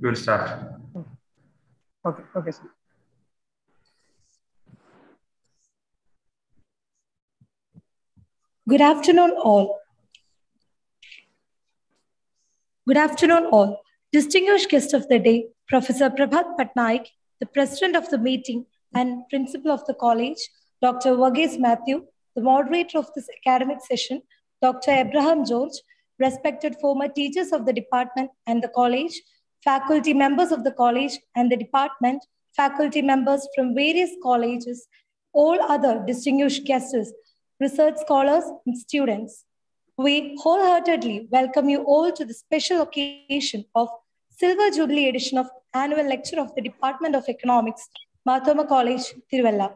we will start. Okay, okay, sir. Good afternoon, all. Good afternoon, all. Distinguished guest of the day, Professor Prabhat Patnaik, the President of the meeting and Principal of the College, Dr. Varghese Matthew, the moderator of this academic session, Dr. Abraham George, respected former teachers of the department and the college, faculty members of the college and the department, faculty members from various colleges, all other distinguished guests, research scholars, and students. We wholeheartedly welcome you all to the special occasion of Silver Jubilee edition of Annual Lecture of the Department of Economics, Marthoma College, Tiruvalla.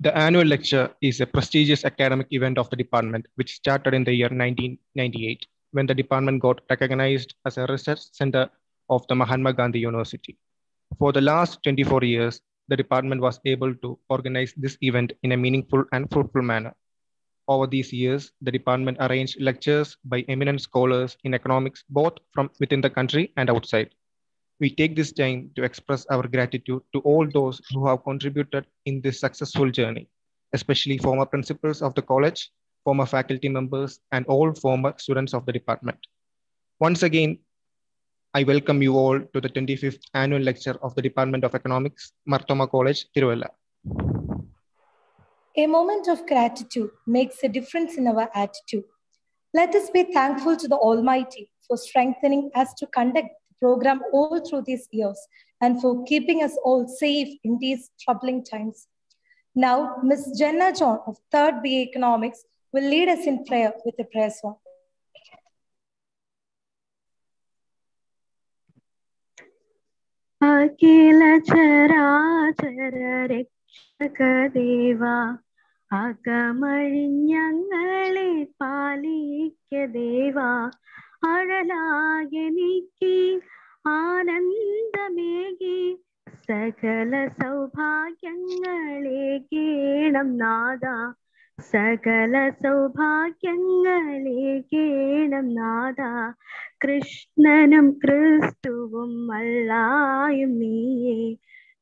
The annual lecture is a prestigious academic event of the department, which started in the year 1998 when the department got recognized as a research center of the Mahatma Gandhi University. For the last 24 years, the department was able to organize this event in a meaningful and fruitful manner. Over these years, the department arranged lectures by eminent scholars in economics, both from within the country and outside. We take this time to express our gratitude to all those who have contributed in this successful journey, especially former principals of the college, former faculty members, and all former students of the department. Once again, I welcome you all to the 25th annual lecture of the Department of Economics, Marthoma College, Tiruvalla. A moment of gratitude makes a difference in our attitude. Let us be thankful to the Almighty for strengthening us to conduct the program all through these years and for keeping us all safe in these troubling times. Now, Ms. Jenna John of 3rd BA Economics will lead us in prayer with a prayer song. അഖില ചരാചര രക്ഷകദേവ അകമഴിഞ്ഞങ്ങളെ പാലിക്ക ദേവ അഴലാകെനിക്ക് ആനന്ദമേകി സകല സൗഭാഗ്യങ്ങളെ കേണം നാദ സകല സൗഭാഗ്യങ്ങളെ കേണം നാഥ. കൃഷ്ണനും ക്രിസ്തുവും അല്ലായും നീയേ.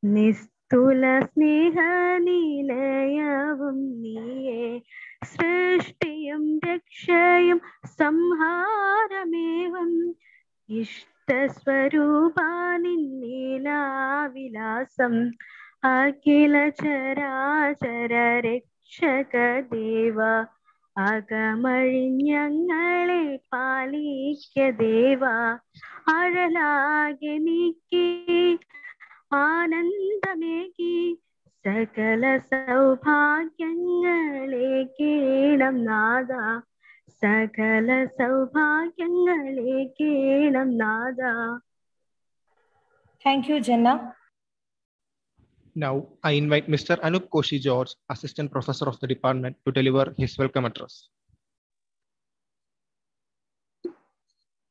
നിസ്തുല സ്നേഹനിലയവും നീയേ. സൃഷ്ടിയും രക്ഷയും സംഹാരമേവം. ഇഷ്ടസ്വരൂപാനിന്നിലാവിലാസം അഖില ചരാചര രക്ഷകദേവ അകമഴിഞ്ഞങ്ങളെ പാലിക്ക ദേവ അഴലാകെനിക്ക് ആനന്ദമേകി സകല സൗഭാഗ്യങ്ങളെ കേണം നാദ സകല സൗഭാഗ്യങ്ങളെ കേണം നാദ Thank you, Jenna. Now, I invite Mr. Anup Koshi George, Assistant Professor of the department, to deliver his welcome address.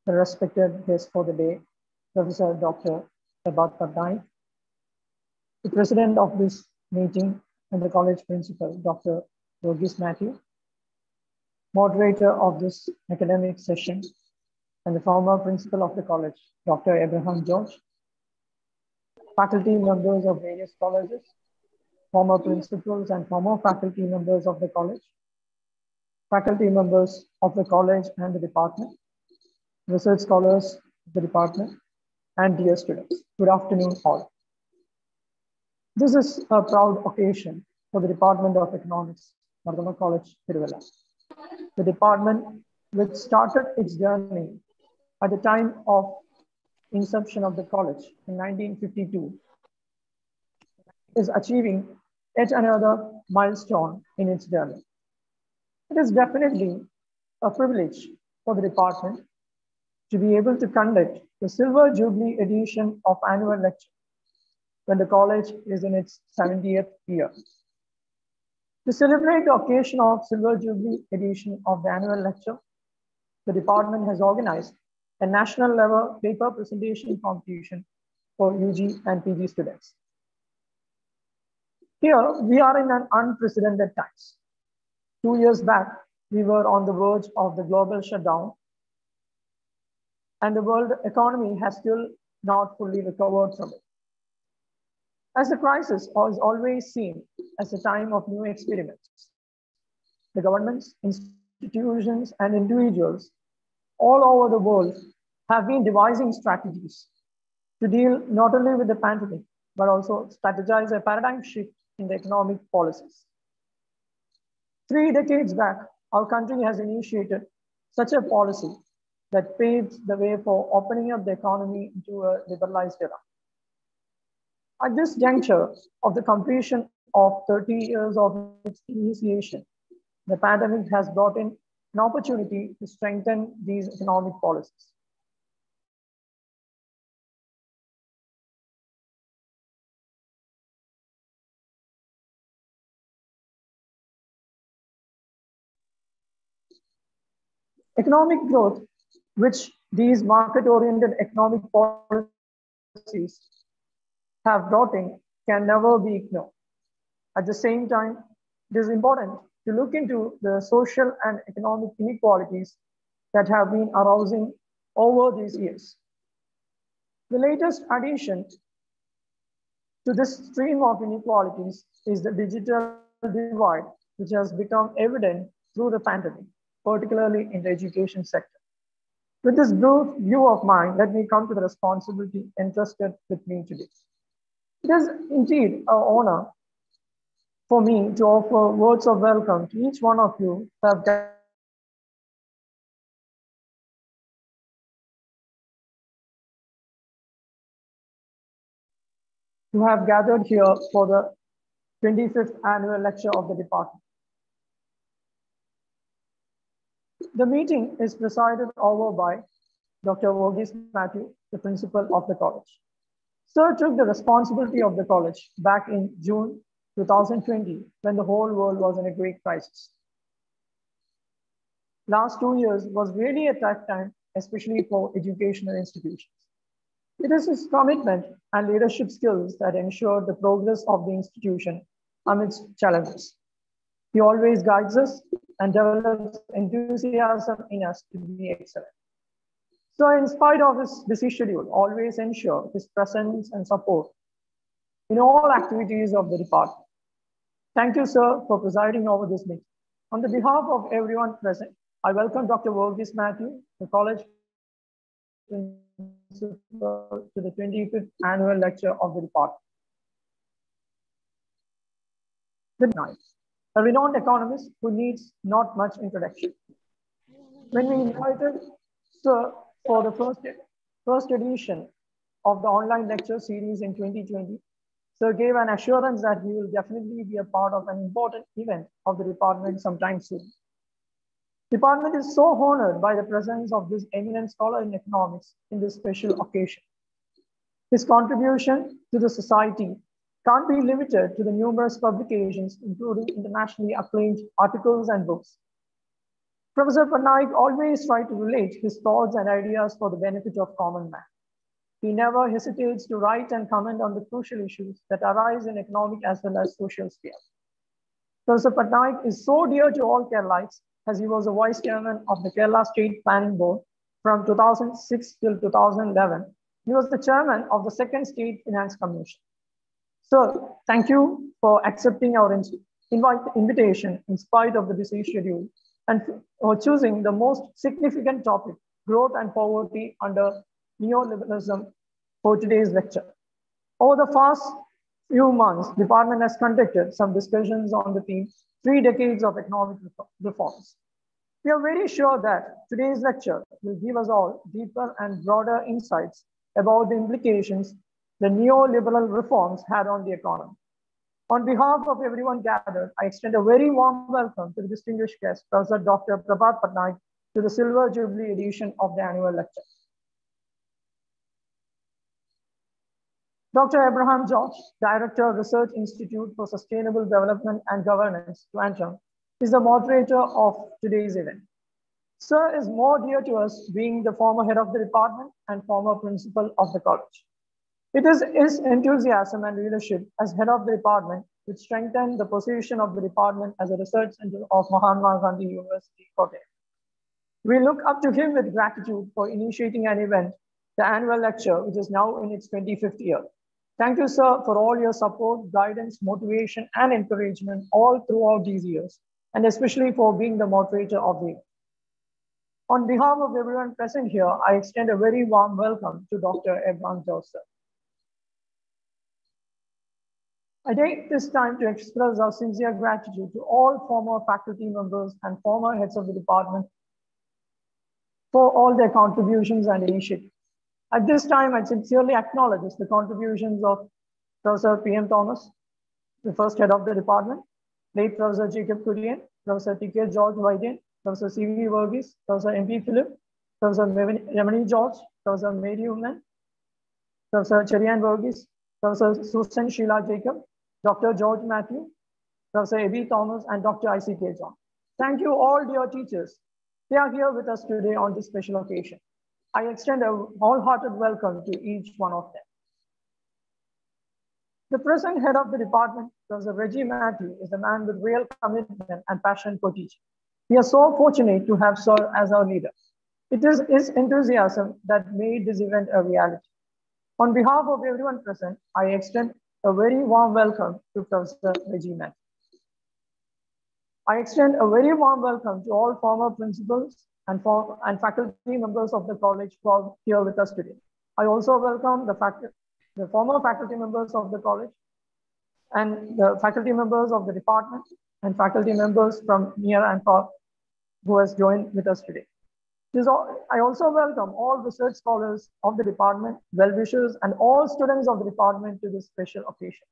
The respected guest for the day, Professor Dr. Prabhat Patnaik, the president of this meeting and the college principal, Dr. Varghese Matthew, moderator of this academic session, and the former principal of the college, Dr. Abraham George, faculty members of various colleges, former principals and former faculty members of the college, faculty members of the college and the department, research scholars of the department, and dear students. Good afternoon all. This is a proud occasion for the Department of Economics, Marthoma College, Tiruvalla. The department, which started its journey at the time of inception of the college in 1952, is achieving yet another milestone in its journey. It is definitely a privilege for the department to be able to conduct the Silver Jubilee edition of annual lecture when the college is in its 70th year. To celebrate the occasion of Silver Jubilee edition of the annual lecture, the department has organized a national level paper presentation competition for UG and PG students. Here, we are in an unprecedented times. Two years back, we were on the verge of the global shutdown. and the world economy has still not fully recovered from it. As the crisis is always seen as a time of new experiments, the governments, institutions, and individuals all over the world have been devising strategies to deal not only with the pandemic, but also strategize a paradigm shift in the economic policies. Three decades back, our country has initiated such a policy that paves the way for opening up the economy into a liberalized era. At this juncture of the completion of 30 years of its initiation, the pandemic has brought in an opportunity to strengthen these economic policies. Economic growth, which these market-oriented economic policies have brought in, can never be ignored. At the same time, it is important to look into the social and economic inequalities that have been arousing over these years. The latest addition to this stream of inequalities is the digital divide, which has become evident through the pandemic, particularly in the education sector. With this brief view of mine, let me come to the responsibility entrusted with me today. It is indeed an honor for me to offer words of welcome to each one of you who have who have gathered here for the 25th annual lecture of the department. The meeting is presided over by Dr. Verghese Matthew, the principal of the college. Sir took the responsibility of the college back in June 2020 when the whole world was in a great crisis. Last two years was really a tough time, especially for educational institutions. It is his commitment and leadership skills that ensured the progress of the institution amidst challenges. He always guides us and develops enthusiasm in us to be excellent. So in spite of his busy schedule, always ensure his presence and support in all activities of the department. Thank you, sir, for presiding over this meeting. On the behalf of everyone present, I welcome Dr. Verghese Matthew, the college principal to the 25th annual lecture of the department. Good night. A renowned economist who needs not much introduction. When we invited Sir for the first, first edition of the online lecture series in 2020, Sir gave an assurance that he will definitely be a part of an important event of the department sometime soon. Department is so honored by the presence of this eminent scholar in economics in this special occasion. His contribution to the society can't be limited to the numerous publications, including internationally acclaimed articles and books. Professor Patnaik always tried to relate his thoughts and ideas for the benefit of common man. He never hesitates to write and comment on the crucial issues that arise in economic as well as social sphere. Professor Patnaik is so dear to all Keralites as he was the vice chairman of the Kerala State Planning Board from 2006 till 2011. He was the chairman of the second State Finance Commission. So thank you for accepting our invite, invitation in spite of the busy schedule and for choosing the most significant topic, growth and poverty under neoliberalism for today's lecture. Over the past few months, the department has conducted some discussions on the theme, three decades of economic reforms. We are very sure that today's lecture will give us all deeper and broader insights about the implications the neoliberal reforms had on the economy. On behalf of everyone gathered, I extend a very warm welcome to the distinguished guest, Professor Dr. Prabhat Patnaik, to the Silver Jubilee edition of the annual lecture. Dr. Abraham George, Director, of Research Institute for Sustainable Development and Governance, Antrim, is the moderator of today's event. Sir is more dear to us being the former head of the department and former principal of the college. It is his enthusiasm and leadership as head of the department which strengthened the position of the department as a research center of Mahatma Gandhi University, Kottayam. We look up to him with gratitude for initiating an event, the annual lecture, which is now in its 25th year. Thank you, sir, for all your support, guidance, motivation, and encouragement all throughout these years, and especially for being the moderator of the. On behalf of everyone present here, I extend a very warm welcome to Dr. Evan Joseph. I take this time to express our sincere gratitude to all former faculty members and former heads of the department for all their contributions and initiatives. At this time, I sincerely acknowledge the contributions of Professor P.M. Thomas, the first head of the department, late Professor Jacob Kurian, Professor T.K. George Vaidyan, Professor C.V. Verghese, Professor M.P. Philip, Professor Remini George, Professor Mary Human, Professor Cherian Verghese, Professor Susan Sheila Jacob, Dr. George Matthew, Professor A.B. Thomas, and Dr. I.C.K. John. Thank you all dear teachers. They are here with us today on this special occasion. I extend a wholehearted welcome to each one of them. The present head of the department, Professor Reggie Matthew, is a man with real commitment and passion for teaching. We are so fortunate to have Sir as our leader. It is his enthusiasm that made this event a reality. On behalf of everyone present, I extend a very warm welcome to Professor Reggie Matthew. I extend a very warm welcome to all former principals and, for, and faculty members of the college who are here with us today. I also welcome the, fact, the former faculty members of the college and the faculty members of the department and faculty members from near and far who has joined with us today. I also welcome all research scholars of the department, well-wishers, and all students of the department to this special occasion.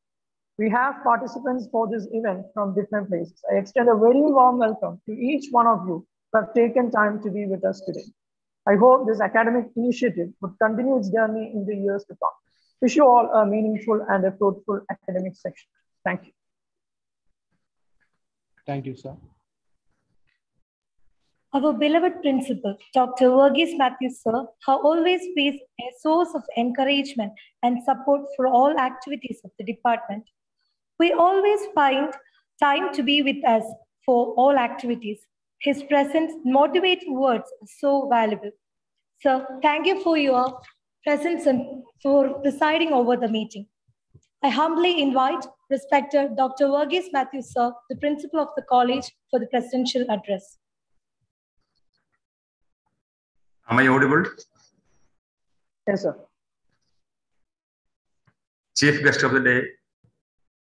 We have participants for this event from different places. I extend a very warm welcome to each one of you who have taken time to be with us today. I hope this academic initiative would continue its journey in the years to come. Wish you all a meaningful and a fruitful academic session. Thank you. Thank you, sir. Our beloved principal, Dr. Verghese Matthews, sir, have always been a source of encouragement and support for all activities of the department. We always find time to be with us for all activities. His presence, motivating words are so valuable. Sir, thank you for your presence and for presiding over the meeting. I humbly invite respected Dr. Verghese Matthews, sir, the principal of the college, for the presidential address. Am I audible? Yes, sir. Chief guest of the day,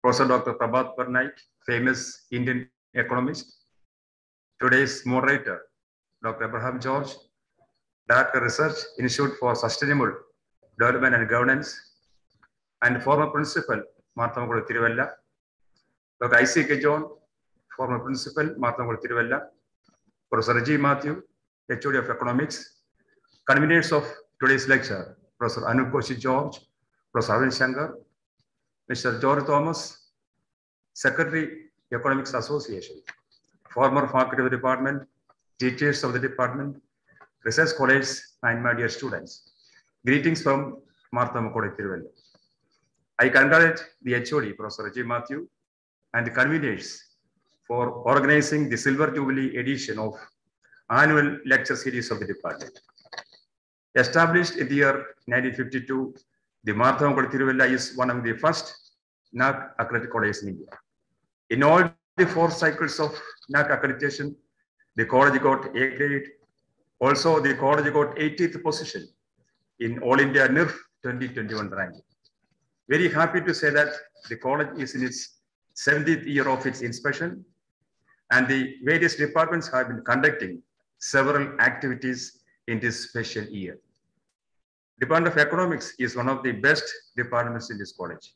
Professor Dr. Prabhat Patnaik, famous Indian economist. Today's moderator, Dr. Abraham George, Director Research Institute for Sustainable Development and Governance, and former principal, Marthoma College Tiruvalla, Dr. I.C.K. John, former principal, Marthoma College Tiruvalla, Professor Reggie Matthew, HOD of Economics, conveners of today's lecture, Professor Anup Koshi George, Professor Arvind Shankar, Mr. George Thomas, Secretary, Economics Association, former faculty of the department, teachers of the department, research colleagues, and my dear students. Greetings from Marthoma College Tiruvalla. I congratulate the HOD, Professor Reggie Matthew, and the conveners for organizing the Silver Jubilee edition of annual lecture series of the department. Established in the year 1952, the Marthoma College Tiruvalla is one of the first NAAC accredited colleges in India. In all the four cycles of NAAC accreditation, the college got A grade. Also, the college got 80th position in All India NIRF 2021 ranking. Very happy to say that the college is in its 70th year of its inspection and the various departments have been conducting several activities in this special year. Department of Economics is one of the best departments in this college.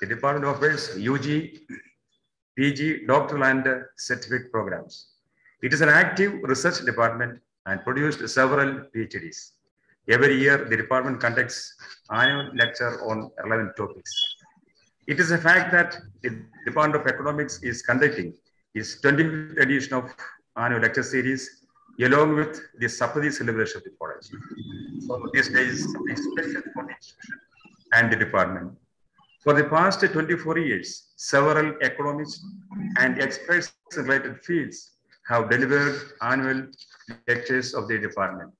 The department offers UG, PG, doctoral and certificate programs. It is an active research department and produced several PhDs. Every year, the department conducts annual lecture on relevant topics. It is a fact that the Department of Economics is conducting its 25th edition of annual lecture series along with the Saptati celebration of the college. So this day is special for the institution and the department. For the past 24 years, several economists and experts in related fields have delivered annual lectures of the department.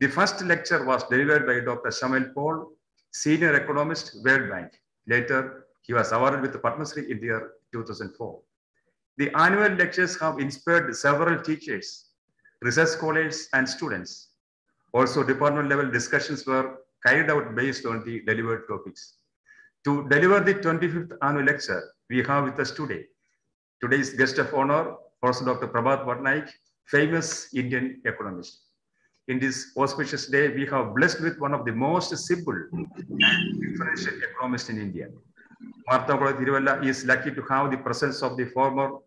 The first lecture was delivered by Dr. Samuel Paul, senior economist, World Bank. Later, he was awarded with the Padma Shri in the year 2004. The annual lectures have inspired several teachers, research scholars, and students. Also, department level discussions were carried out based on the delivered topics. To deliver the 25th annual lecture, we have with us today, today's guest of honor, Professor Dr. Prabhat Patnaik, famous Indian economist. In this auspicious day, we have blessed with one of the most simple and influential economists in India. Marthakola Thiruvalla is lucky to have the presence of the former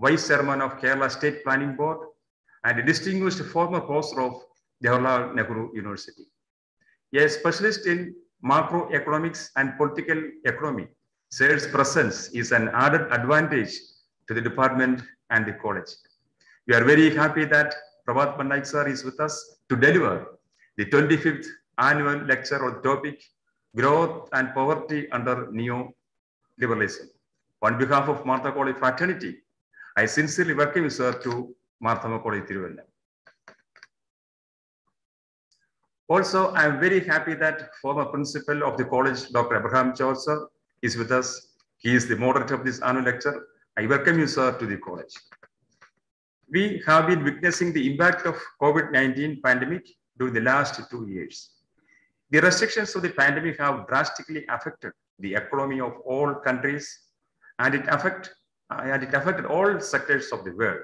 Vice Chairman of Kerala State Planning Board and a distinguished former professor of Jawaharlal Nehru University. A specialist in macroeconomics and political economy, Sir's presence is an added advantage to the department and the college. We are very happy that Prabhat Patnaik sir is with us to deliver the 25th annual lecture on the topic Growth and Poverty under Neo-Liberalism. On behalf of Martha College fraternity, I sincerely welcome you, sir, to Martha College Tiruvalla. Also, I am very happy that former principal of the college, Dr. Abraham sir, is with us. He is the moderator of this annual lecture. I welcome you, sir, to the college. We have been witnessing the impact of COVID-19 pandemic during the last two years. The restrictions of the pandemic have drastically affected the economy of all countries, and it affect and it affected all sectors of the world.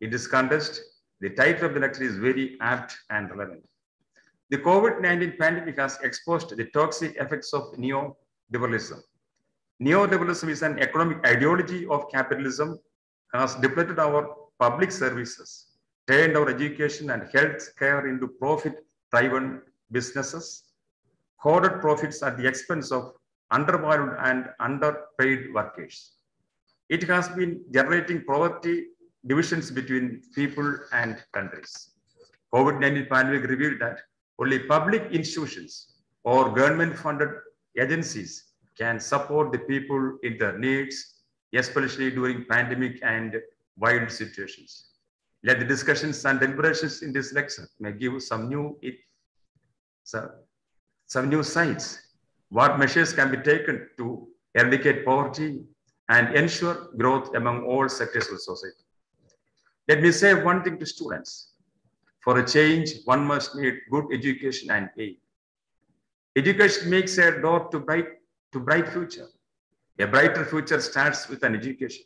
In this context, the title of the lecture is very apt and relevant. The COVID-19 pandemic has exposed the toxic effects of neoliberalism. Neoliberalism is an economic ideology of capitalism, has depleted our public services, turned our education and health care into profit-driven businesses, hoarded profits at the expense of undervalued and underpaid workers. It has been generating poverty divisions between people and countries. COVID-19 pandemic revealed that only public institutions or government-funded agencies can support the people in their needs, especially during pandemic and wild situations. Let the discussions and deliberations in this lecture may give some new, some, some new sights. What measures can be taken to eradicate poverty and ensure growth among all sectors of society. Let me say one thing to students. For a change, one must need good education and aim. Education makes a door to bright, to bright future. A brighter future starts with an education.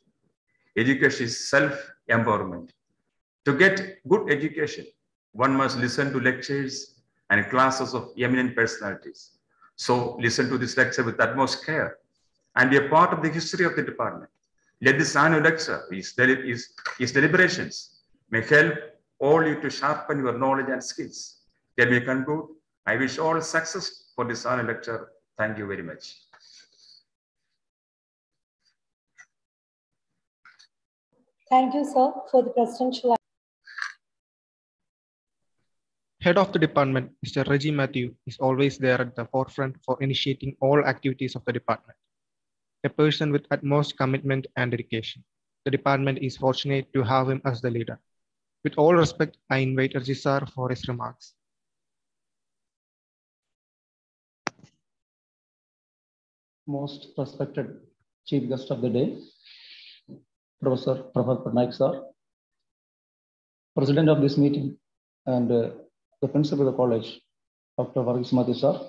Education is self-empowerment. To get good education, one must listen to lectures and classes of eminent personalities. So listen to this lecture with utmost care and be a part of the history of the department. Let this annual lecture, his, his deliberations, may help all you to sharpen your knowledge and skills. Let me conclude. I wish all success for this annual lecture. Thank you very much. Thank you, sir, for the presidential. Head of the department, Mr. Reggie Matthew, is always there at the forefront for initiating all activities of the department. A person with utmost commitment and dedication. The department is fortunate to have him as the leader. With all respect, I invite sir for his remarks. Most respected chief guest of the day, Professor Prabhat Patnaik sir, president of this meeting and uh, the principal of the college, Dr. Varghese Matthew sir,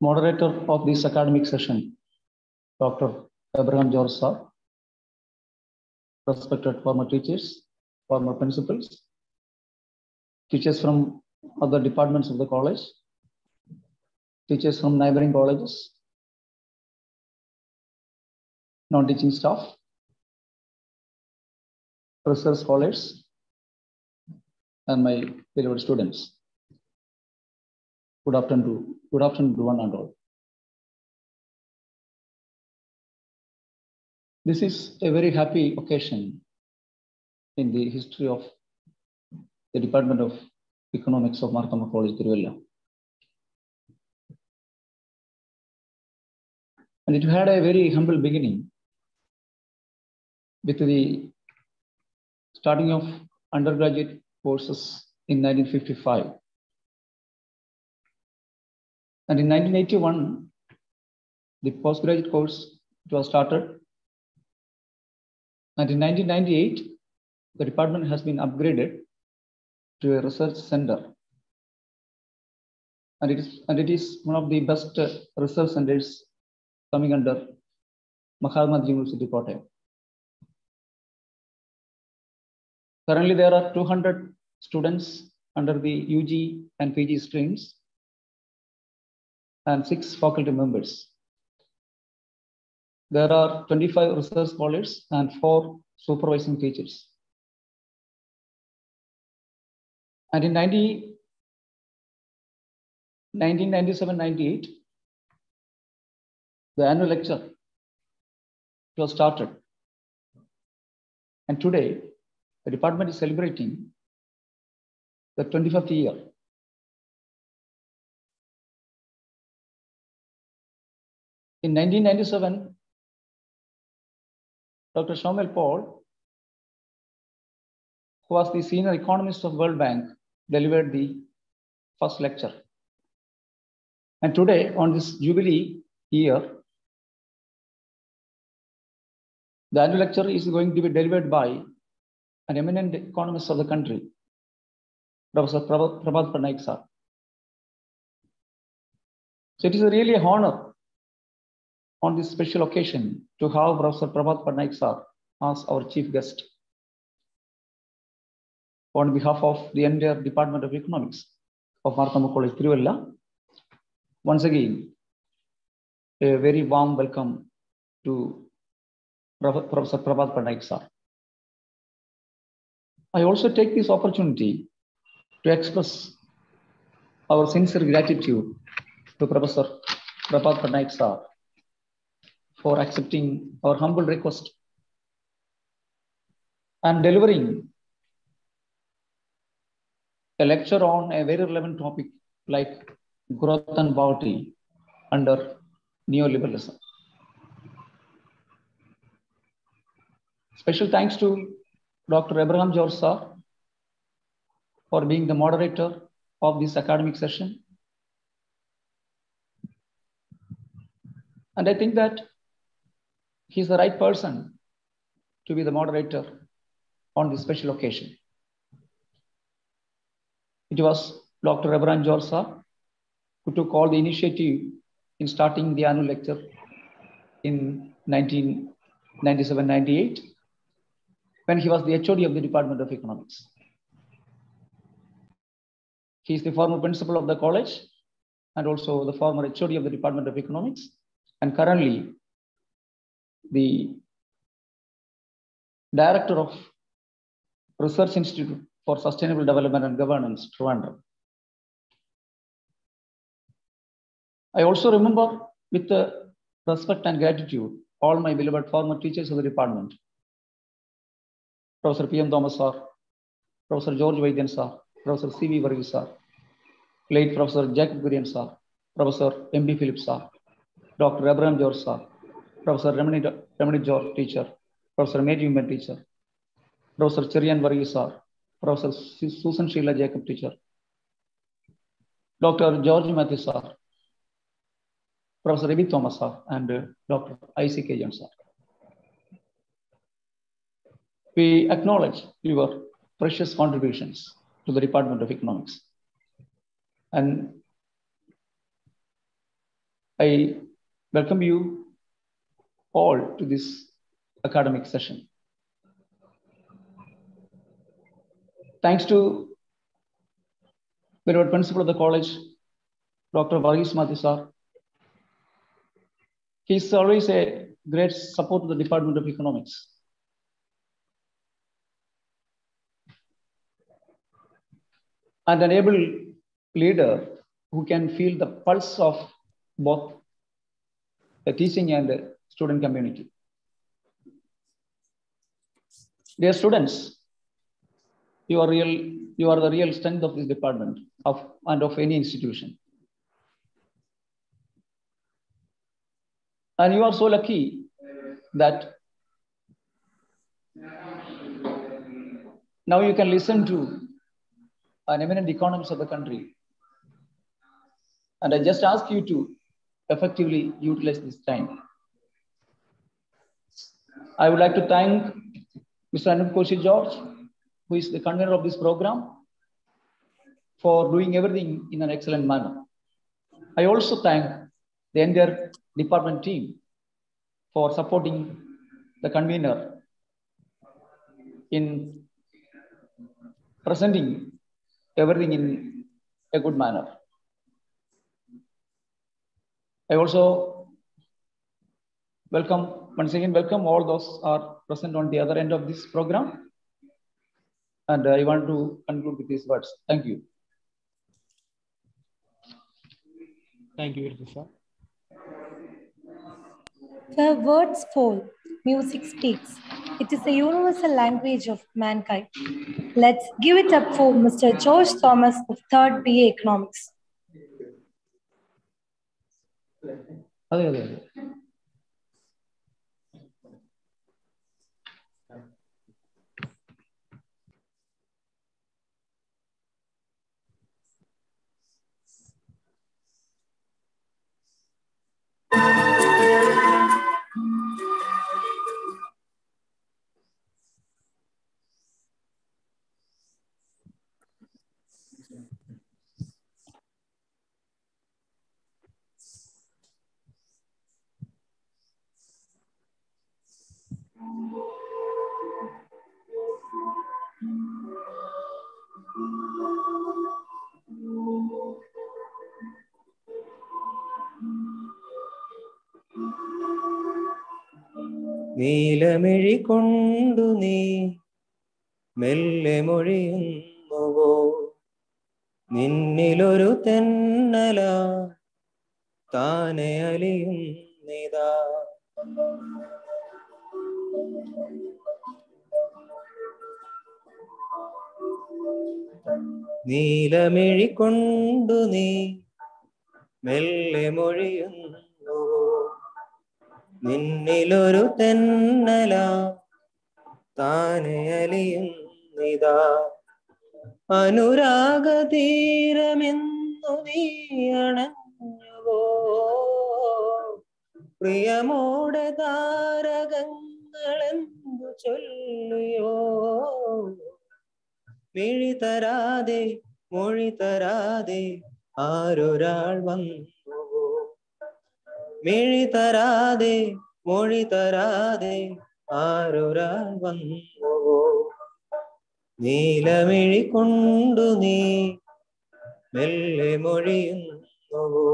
moderator of this academic session, Dr. Abraham George sir, respected former teachers, former principals, teachers from other departments of the college, teachers from neighboring colleges, non-teaching staff, research scholars, and my beloved students. Good afternoon to, good afternoon to one and all. This is a very happy occasion in the history of the Department of Economics of Marthoma College, Tiruvalla. And it had a very humble beginning with the starting of undergraduate courses in 1955. And in 1981, the postgraduate course was started. And in 1998, the department has been upgraded to a research center. And it is, and it is one of the best uh, research centers coming under Mahatma University, Kottayam. Currently, there are 200 students under the UG and PG streams and six faculty members. There are 25 research scholars and four supervising teachers. And in 1997-98, the annual lecture was started. And today, the department is celebrating the 25th year. In 1997, Dr. Samuel Paul, who was the senior economist of World Bank, delivered the first lecture. And today, on this Jubilee year, the annual lecture is going to be delivered by an eminent economist of the country, Professor Prabhat Patnaik sir. So it is really an honor on this special occasion to have Professor Prabhat Patnaik sir as our chief guest on behalf of the entire Department of Economics of Marthoma College, Tiruvalla. Once again, a very warm welcome to Professor Prabhat Patnaik sir. I also take this opportunity to express our sincere gratitude to Professor Prabhat Patnaik sir for accepting our humble request and delivering a lecture on a very relevant topic like growth and poverty under neoliberalism. Special thanks to Dr. Abraham George for being the moderator of this academic session. And I think that he's the right person to be the moderator on this special occasion. It was Dr. George sir who took all the initiative in starting the annual lecture in 1997-98 when he was the HOD of the Department of Economics. He is the former principal of the college and also the former HOD of the Department of Economics and currently the director of Research Institute for Sustainable Development and Governance, Trivandrum. I also remember with the respect and gratitude all my beloved former teachers of the department. Professor P.M. Thomas sir, Professor George Vaidyan sir, Professor C.V. Varghese sir, late Professor Jacob Kurian sir, Professor M.D. Phillips sir, Dr. Abraham George sir, Professor Remini, Remini George teacher, Professor Mary Human teacher, Professor Cherian Varghese sir, Professor Susan Sheila Jacob teacher, Dr. George Matthew sir, Professor Ebi Thomas sir, and uh, Dr. Isaac Ajan sir. We acknowledge your precious contributions to the Department of Economics. And I welcome you all to this academic session. Thanks to beloved principal of the college, Dr. Varghese Matthew sir. He's always a great support to the Department of Economics. And an able leader who can feel the pulse of both the teaching and the student community. Dear students, you are real, you are the real strength of this department of, and of any institution. And you are so lucky that Now you can listen to an eminent economist of the country. And I just ask you to effectively utilize this time. I would like to thank Mr. Anup Koshi George, who is the convener of this program, for doing everything in an excellent manner. I also thank the entire department team for supporting the convener in presenting everything in a good manner. I also welcome, once again, welcome all those are present on the other end of this program. And I want to conclude with these words. Thank you. Thank you, sir. Where words fall, music speaks. It is the universal language of mankind. Let's give it up for Mr. George Thomas of 3rd BA Economics. അതെ അതെ അതെ Música നീലമിഴി നീ മെല്ലെ മൊഴിയുന്നുവോ? നിന്നിലൊരു തെന്നല താനെ അലിയുന്നിതാ. നീലമിഴി നീ മെല്ലെ മൊഴിയുന്നുവോ നിന്നിലൊരു തെന്നല താനെ അലിയുന്നിതാ അനുരാഗതീരമെന്നു നീ അണഞ്ഞുവോ? പ്രിയമോടെ താരകങ്ങളെന്തു ചൊല്ലിയോ? മിഴി തരാതെ മൊഴി തരാതെ ആരൊരാൾ വന്നുവോ മിഴി തരാതെ മൊഴി തരാതെ ആരൊരാൾ വന്നുവോ? നീലമിഴി കൊണ്ടു നീ മെല്ലെ മൊഴിയുന്നുവോ?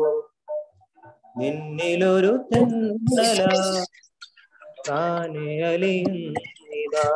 നിന്നിലൊരു തെന്നല താനെ അലിയുന്നിതാ.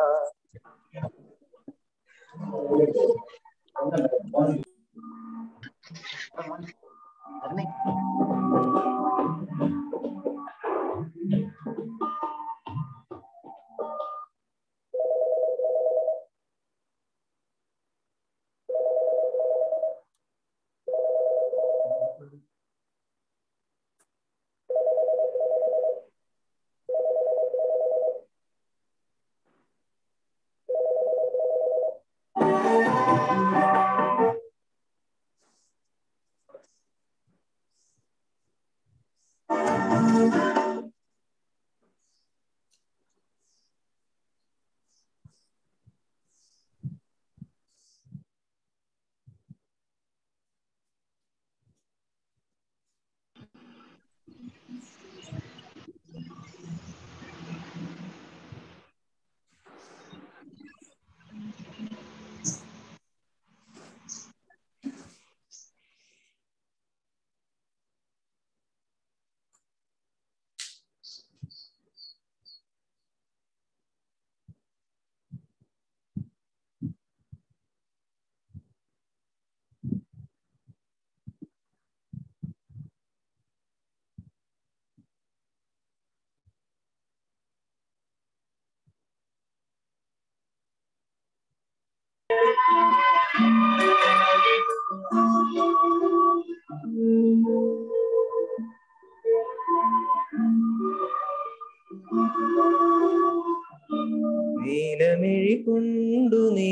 നീലമിഴി കൊണ്ടു നീ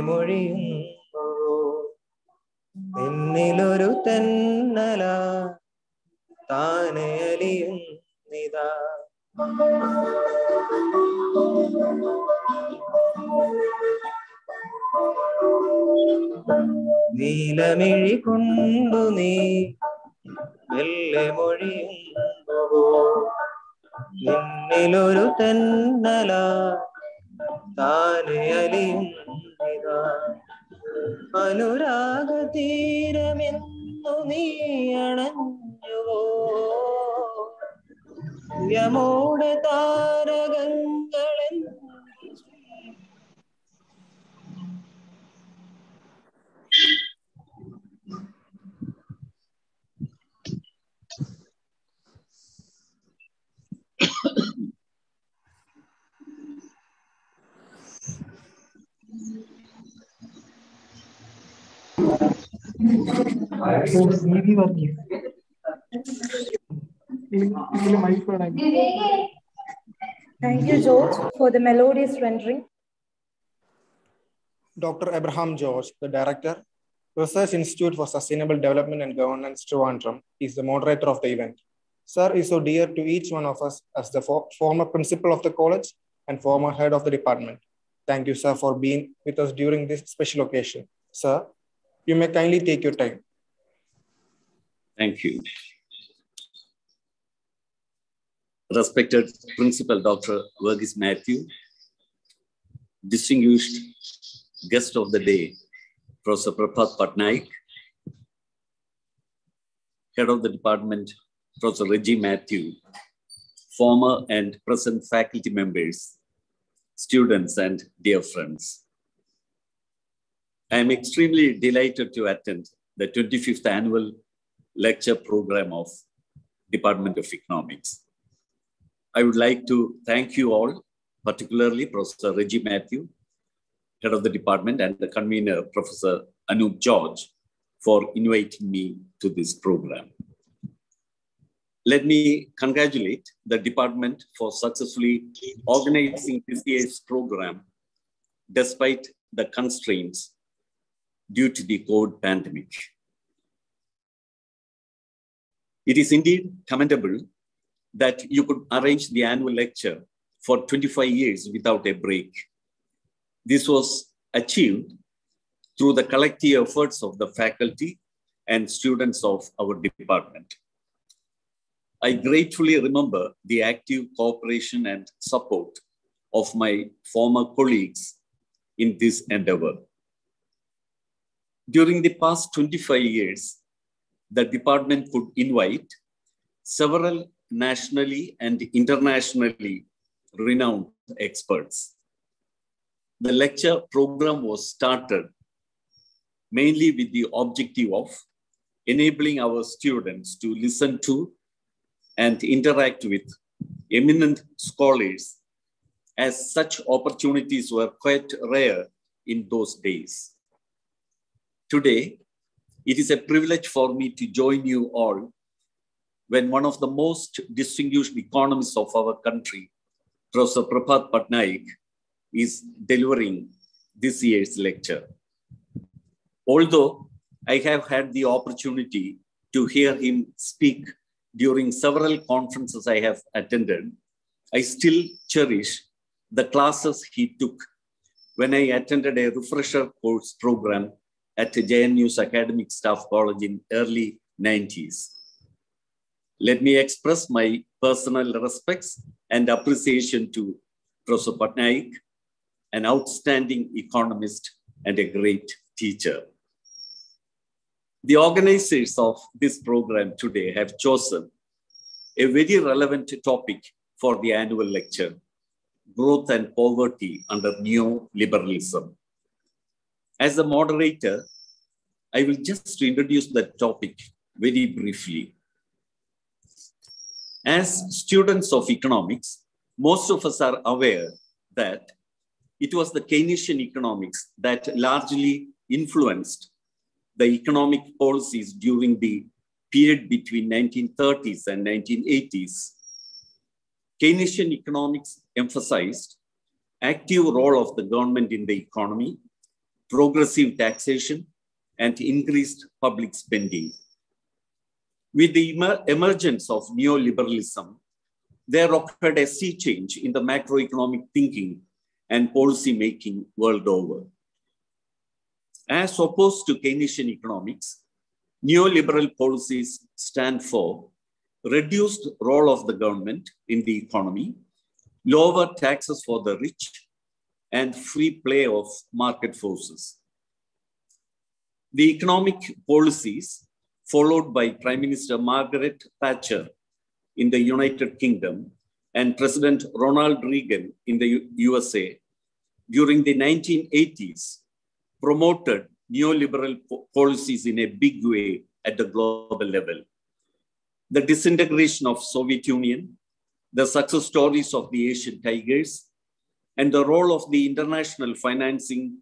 മൊഴിയുന്നു എന്നിലൊരു തന്നല താനെ അലിയുന്നിതാ. നീലമിഴി കൊണ്ടു നീ. മെല്ലെ മൊഴിയുന്നുവോ നിന്നിലൊരു തെന്നല താനെ അലിയുന്നിതാ അനുരാഗ തീരമെന്നു നീ അണഞ്ഞുവോ? യമോടെ Thank you, George, for the melodious rendering. Dr. Abraham George, the director, Research Institute for Sustainable Development and Governance, Trivandrum, is the moderator of the event. Sir is so dear to each one of us as the for- former principal of the college and former head of the department. Thank you, sir, for being with us during this special occasion. Sir, you may kindly take your time. Thank you. Respected Principal Dr. Verghese Matthew, distinguished guest of the day, Professor Prabhat Patnaik, Head of the Department, Professor Reggie Matthew, former and present faculty members, students, and dear friends. I am extremely delighted to attend the 25th annual lecture program of Department of Economics. I would like to thank you all, particularly Professor Reggie Matthew, head of the department, and the convener, Professor Anup George, for inviting me to this program. Let me congratulate the department for successfully organizing this year's program despite the constraints due to the COVID pandemic. It is indeed commendable that you could arrange the annual lecture for 25 years without a break. This was achieved through the collective efforts of the faculty and students of our department. I gratefully remember the active cooperation and support of my former colleagues in this endeavor. During the past 25 years, the department could invite several nationally and internationally renowned experts. The lecture program was started mainly with the objective of enabling our students to listen to and interact with eminent scholars, as such opportunities were quite rare in those days. Today, it is a privilege for me to join you all when one of the most distinguished economists of our country, Professor Prabhat Patnaik, is delivering this year's lecture. Although I have had the opportunity to hear him speak during several conferences I have attended, I still cherish the classes he took when I attended a refresher course program at JNU's Academic Staff College in early 90s. Let me express my personal respects and appreciation to Professor Patnaik, an outstanding economist and a great teacher. The organizers of this program today have chosen a very relevant topic for the annual lecture, growth and poverty under neoliberalism. As a moderator, I will just introduce that topic very briefly. As students of economics, most of us are aware that it was the Keynesian economics that largely influenced the economic policies during the period between 1930s and 1980s. Keynesian economics emphasized active role of the government in the economy progressive taxation, and increased public spending. With the emer- emergence of neoliberalism, there occurred a sea change in the macroeconomic thinking and policy making world over. As opposed to Keynesian economics, neoliberal policies stand for reduced role of the government in the economy, lower taxes for the rich, and free play of market forces. The economic policies followed by Prime Minister Margaret Thatcher in the United Kingdom and President Ronald Reagan in the U- USA during the 1980s promoted neoliberal po- policies in a big way at the global level. The disintegration of Soviet Union, the success stories of the Asian tigers, and the role of the international financing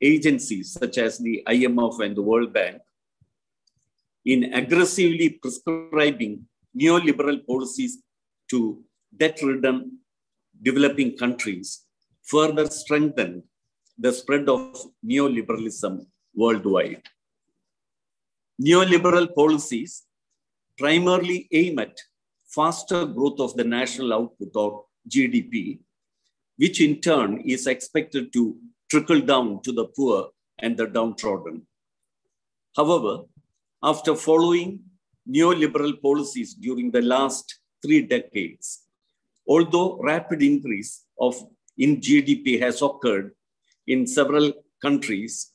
agencies such as the IMF and the World Bank in aggressively prescribing neoliberal policies to debt-ridden developing countries further strengthened the spread of neoliberalism worldwide. Neoliberal policies primarily aim at faster growth of the national output or GDP, which in turn is expected to trickle down to the poor and the downtrodden. However, after following neoliberal policies during the last three decades, although rapid increase of in GDP has occurred in several countries,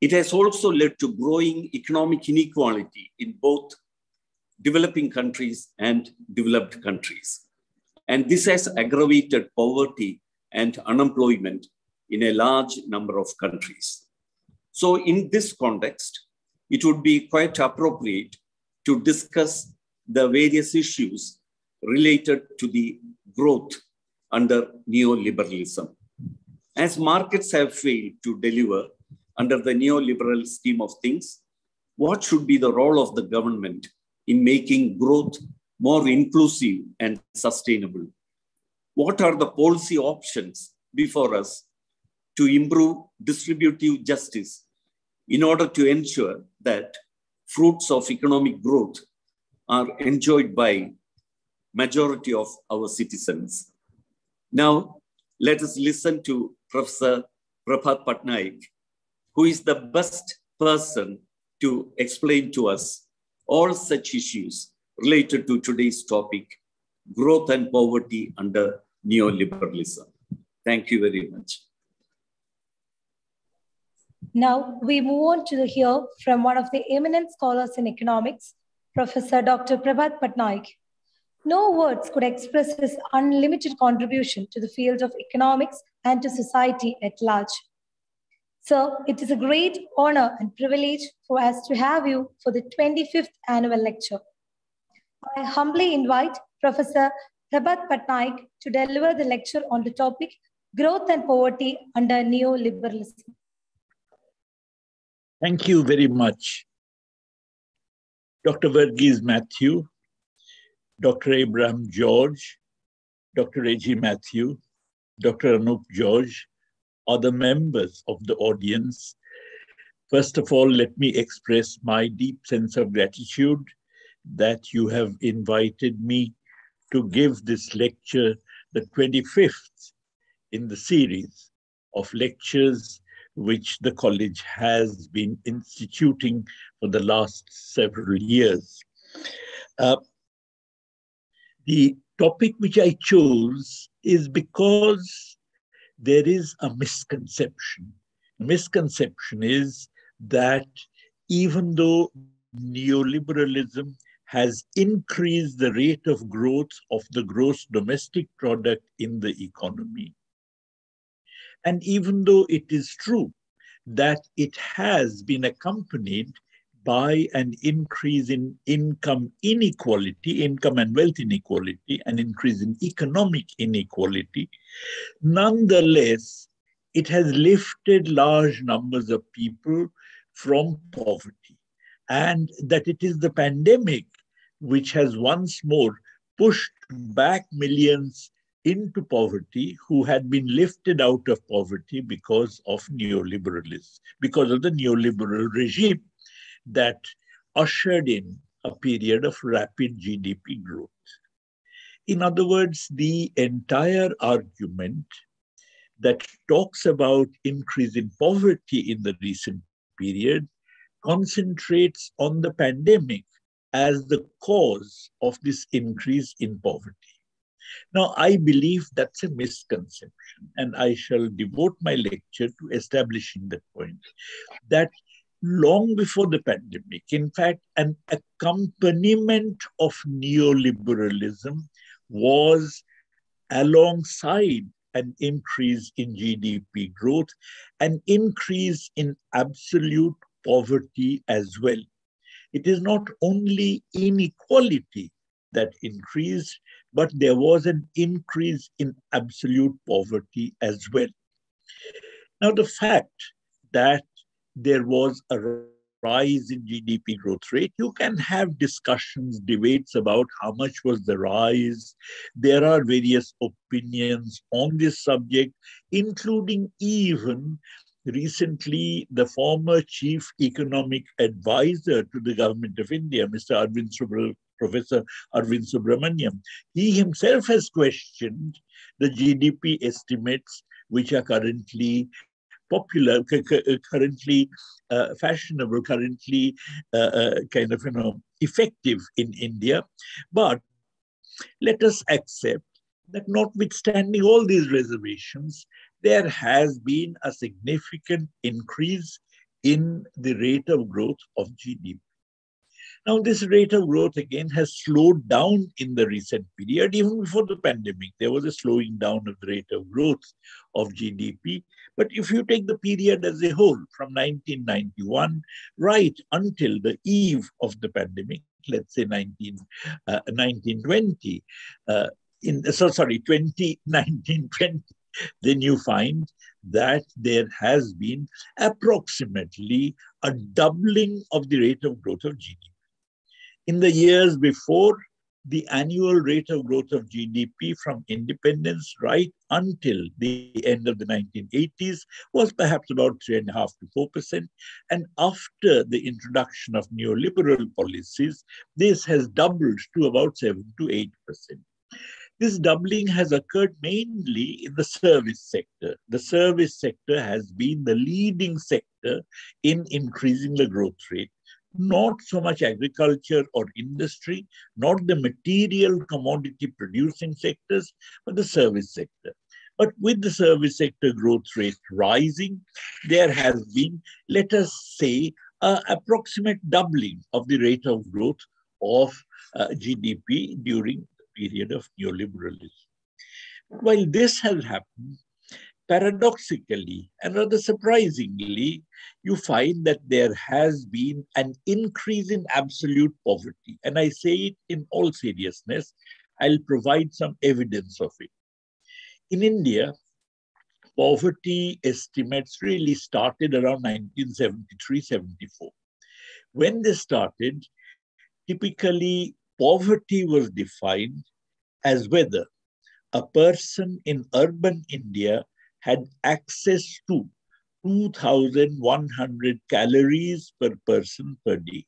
it has also led to growing economic inequality in both developing countries and developed countries. And this has aggravated poverty and unemployment in a large number of countries. So, in this context, it would be quite appropriate to discuss the various issues related to the growth under neoliberalism. As markets have failed to deliver under the neoliberal scheme of things, what should be the role of the government in making growth more inclusive and sustainable? What are the policy options before us to improve distributive justice in order to ensure that fruits of economic growth are enjoyed by majority of our citizens? Now, let us listen to Professor Prabhat Patnaik, who is the best person to explain to us all such issues related to today's topic, growth and poverty under neoliberalism. Thank you very much. Now we move on to hear from one of the eminent scholars in economics, Professor Dr. Prabhat Patnaik. No words could express his unlimited contribution to the field of economics and to society at large. So it is a great honor and privilege for us to have you for the 25th annual lecture. I humbly invite Professor Prabhat Patnaik to deliver the lecture on the topic Growth and Poverty under Neoliberalism. Thank you very much. Dr. Verghese Matthew, Dr. Abraham George, Dr. A.G. Matthew, Dr. Anup George other members of the audience. First of all, let me express my deep sense of gratitude that you have invited me to give this lecture, the 25th in the series of lectures which the college has been instituting for the last several years. Uh, the topic which I chose is because there is a misconception. Misconception is that even though neoliberalism has increased the rate of growth of the gross domestic product in the economy, and even though it is true that it has been accompanied by an increase in income inequality, income and wealth inequality, an increase in economic inequality, nonetheless, it has lifted large numbers of people from poverty. And that it is the pandemic which has once more pushed back millions into poverty who had been lifted out of poverty because of neoliberalism, because of the neoliberal regime that ushered in a period of rapid GDP growth. In other words, the entire argument that talks about increase in poverty in the recent period concentrates on the pandemic as the cause of this increase in poverty. Now, I believe that's a misconception, and I shall devote my lecture to establishing that point that long before the pandemic, in fact, an accompaniment of neoliberalism was alongside an increase in GDP growth, an increase in absolute poverty as well. It is not only inequality that increased, but there was an increase in absolute poverty as well. Now, the fact that there was a rise in GDP growth rate, you can have discussions, debates about how much was the rise. There are various opinions on this subject, including even recently the former chief economic advisor to the government of India, Mr. Arvind Professor Arvind Subramanian. He himself has questioned the GDP estimates which are currently popular, currently uh, fashionable, currently uh, uh, kind of, you know, effective in India. But let us accept that notwithstanding all these reservations, there has been a significant increase in the rate of growth of GDP. Now, this rate of growth again has slowed down in the recent period. Even before the pandemic, there was a slowing down of the rate of growth of GDP. But if you take the period as a whole, from 1991 right until the eve of the pandemic, let's say 19, uh, 1920, uh, in, so sorry, 2019 20, then you find that there has been approximately a doubling of the rate of growth of GDP. In the years before, the annual rate of growth of GDP from independence right until the end of the 1980s was perhaps about three and a half to four percent. And after the introduction of neoliberal policies, this has doubled to about seven to eight percent. This doubling has occurred mainly in the service sector. The service sector has been the leading sector in increasing the growth rate not so much agriculture or industry, not the material commodity producing sectors, but the service sector. But with the service sector growth rate rising, there has been, let us say, uh, approximate doubling of the rate of growth of uh, GDP during the period of neoliberalism. While this has happened, paradoxically and rather surprisingly, you find that there has been an increase in absolute poverty. And I say it in all seriousness, I'll provide some evidence of it. In India, poverty estimates really started around 1973 74. When they started, typically poverty was defined as whether a person in urban India had access to 2,100 calories per person per day.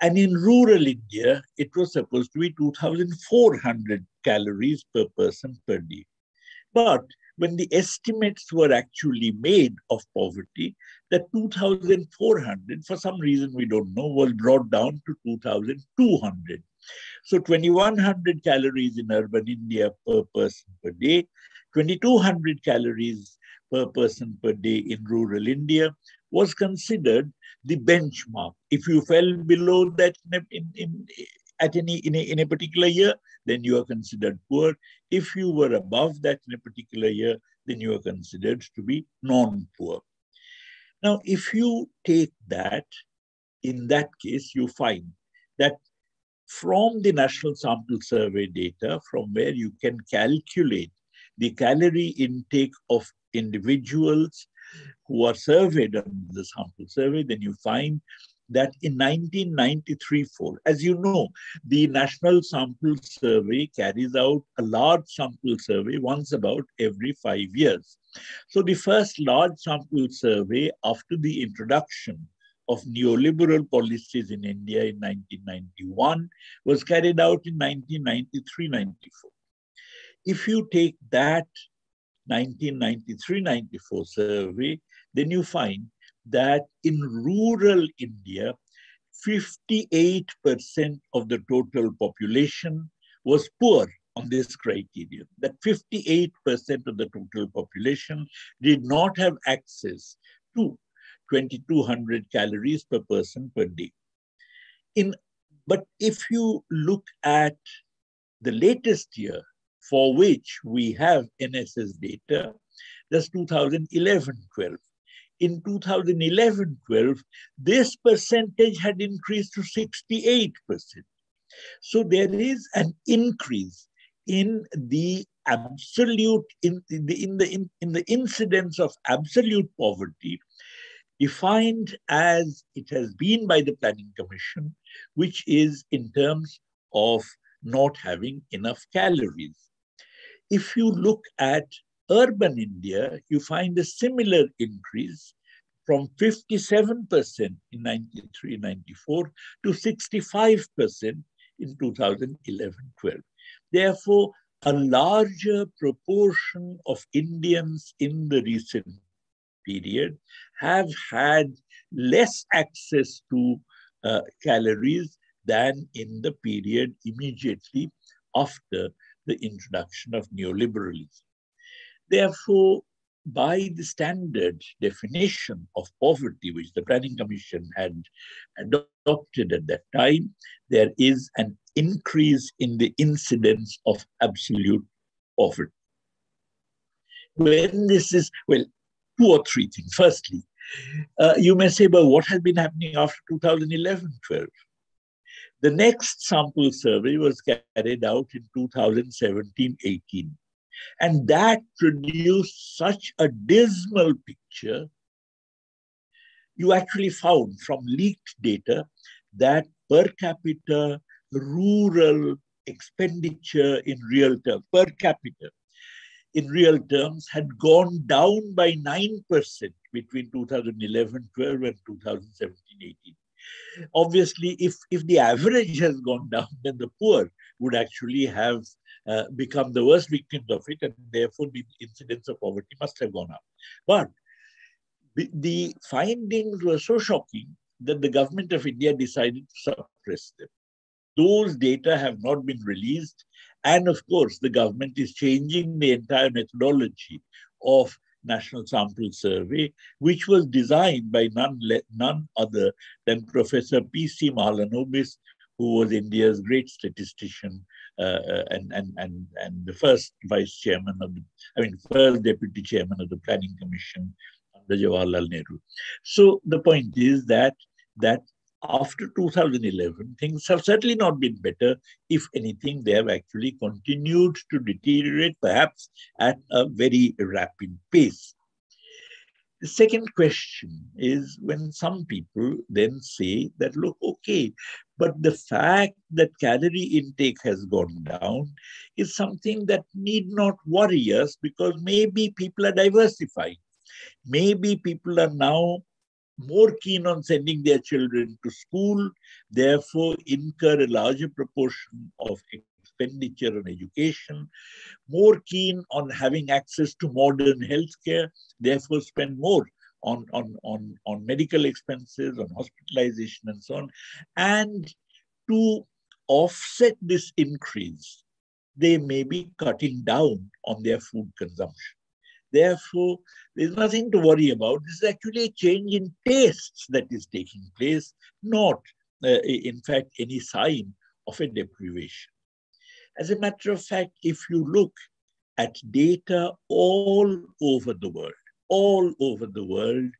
And in rural India, it was supposed to be 2,400 calories per person per day. But when the estimates were actually made of poverty, the 2,400, for some reason we don't know, was brought down to 2,200. So 2,100 calories in urban India per person per day, 2,200 calories per person per day in rural India was considered the benchmark. If you fell below that in, in, at any in a, in a particular year, then you are considered poor. If you were above that in a particular year, then you are considered to be non-poor. Now, if you take that, in that case, you find that from the National Sample Survey data, from where you can calculate the calorie intake of individuals who are surveyed on the sample survey, then you find that in 1993-4, as you know, the National Sample Survey carries out a large sample survey once about every five years. So the first large sample survey after the introduction of neoliberal policies in India in 1991 was carried out in 1993-94. If you take that 1993-94 survey, then you find that in rural India, 58% of the total population was poor on this criterion, that 58% of the total population did not have access to 2200 calories per person per day. In, but if you look at the latest year for which we have NSS data, that's 2011-12 in 2011-12, this percentage had increased to 68%. So there is an increase in the absolute, in, in the, in, the, in, in the incidence of absolute poverty defined as it has been by the Planning Commission, which is in terms of not having enough calories. If you look at urban India, you find a similar increase from 57% in 93-94 to 65% in 2011-12. Therefore, a larger proportion of Indians in the recent period have had less access to uh, calories than in the period immediately after the introduction of neoliberalism. Therefore, by the standard definition of poverty, which the Planning Commission had adopted at that time, there is an increase in the incidence of absolute poverty. When this is, well, two or three things. Firstly, uh, you may say, but what has been happening after 2011 12? The next sample survey was carried out in 2017 18. And that produced such a dismal picture. You actually found from leaked data that per capita rural expenditure in real terms, per capita in real terms had gone down by 9% between 2011-12 and 2017-18. Obviously, if, if the average has gone down, then the poor would actually have uh, become the worst victims of it, and therefore the incidence of poverty must have gone up. But the findings were so shocking that the government of India decided to suppress them. Those data have not been released. And of course, the government is changing the entire methodology of National Sample Survey, which was designed by none, none other than Professor P.C. Mahalanobis, who was India's great statistician uh, uh, and, and, and, and the first vice chairman of the, I mean, first deputy chairman of the Planning Commission under Jawaharlal Nehru. So the point is that, that after 2011, things have certainly not been better. If anything, they have actually continued to deteriorate, perhaps at a very rapid pace. The second question is when some people then say that, look, okay, but the fact that calorie intake has gone down is something that need not worry us because maybe people are diversifying. Maybe people are now more keen on sending their children to school, therefore incur a larger proportion of expenditure on education, more keen on having access to modern healthcare, therefore spend more on, on, on, on medical expenses, on hospitalization and so on. And to offset this increase, they may be cutting down on their food consumption. Therefore, there's nothing to worry about. This is actually a change in tastes that is taking place, not, uh, in fact, any sign of a deprivation. As a matter of fact, if you look at data all over the world, all over the world,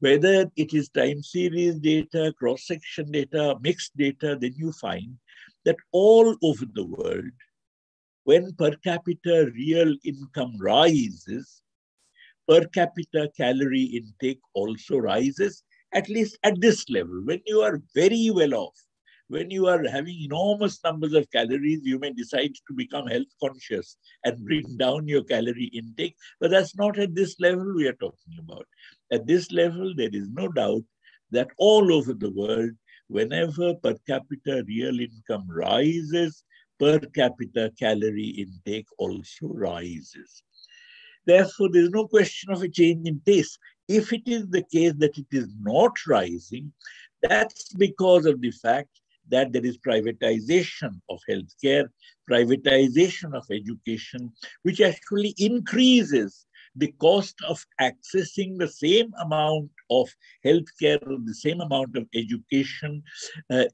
whether it is time series data, cross-section data, mixed data, then you find that all over the world, when per capita real income rises, per capita calorie intake also rises at least at this level, when you are very well off, when you are having enormous numbers of calories, you may decide to become health conscious and bring down your calorie intake. But that's not at this level we are talking about. At this level, there is no doubt that all over the world, whenever per capita real income rises, per capita calorie intake also rises. Therefore, there's no question of a change in taste. If it is the case that it is not rising, that's because of the fact that there is privatization of healthcare, privatization of education, which actually increases the cost of accessing the same amount of healthcare, the same amount of education. Uh,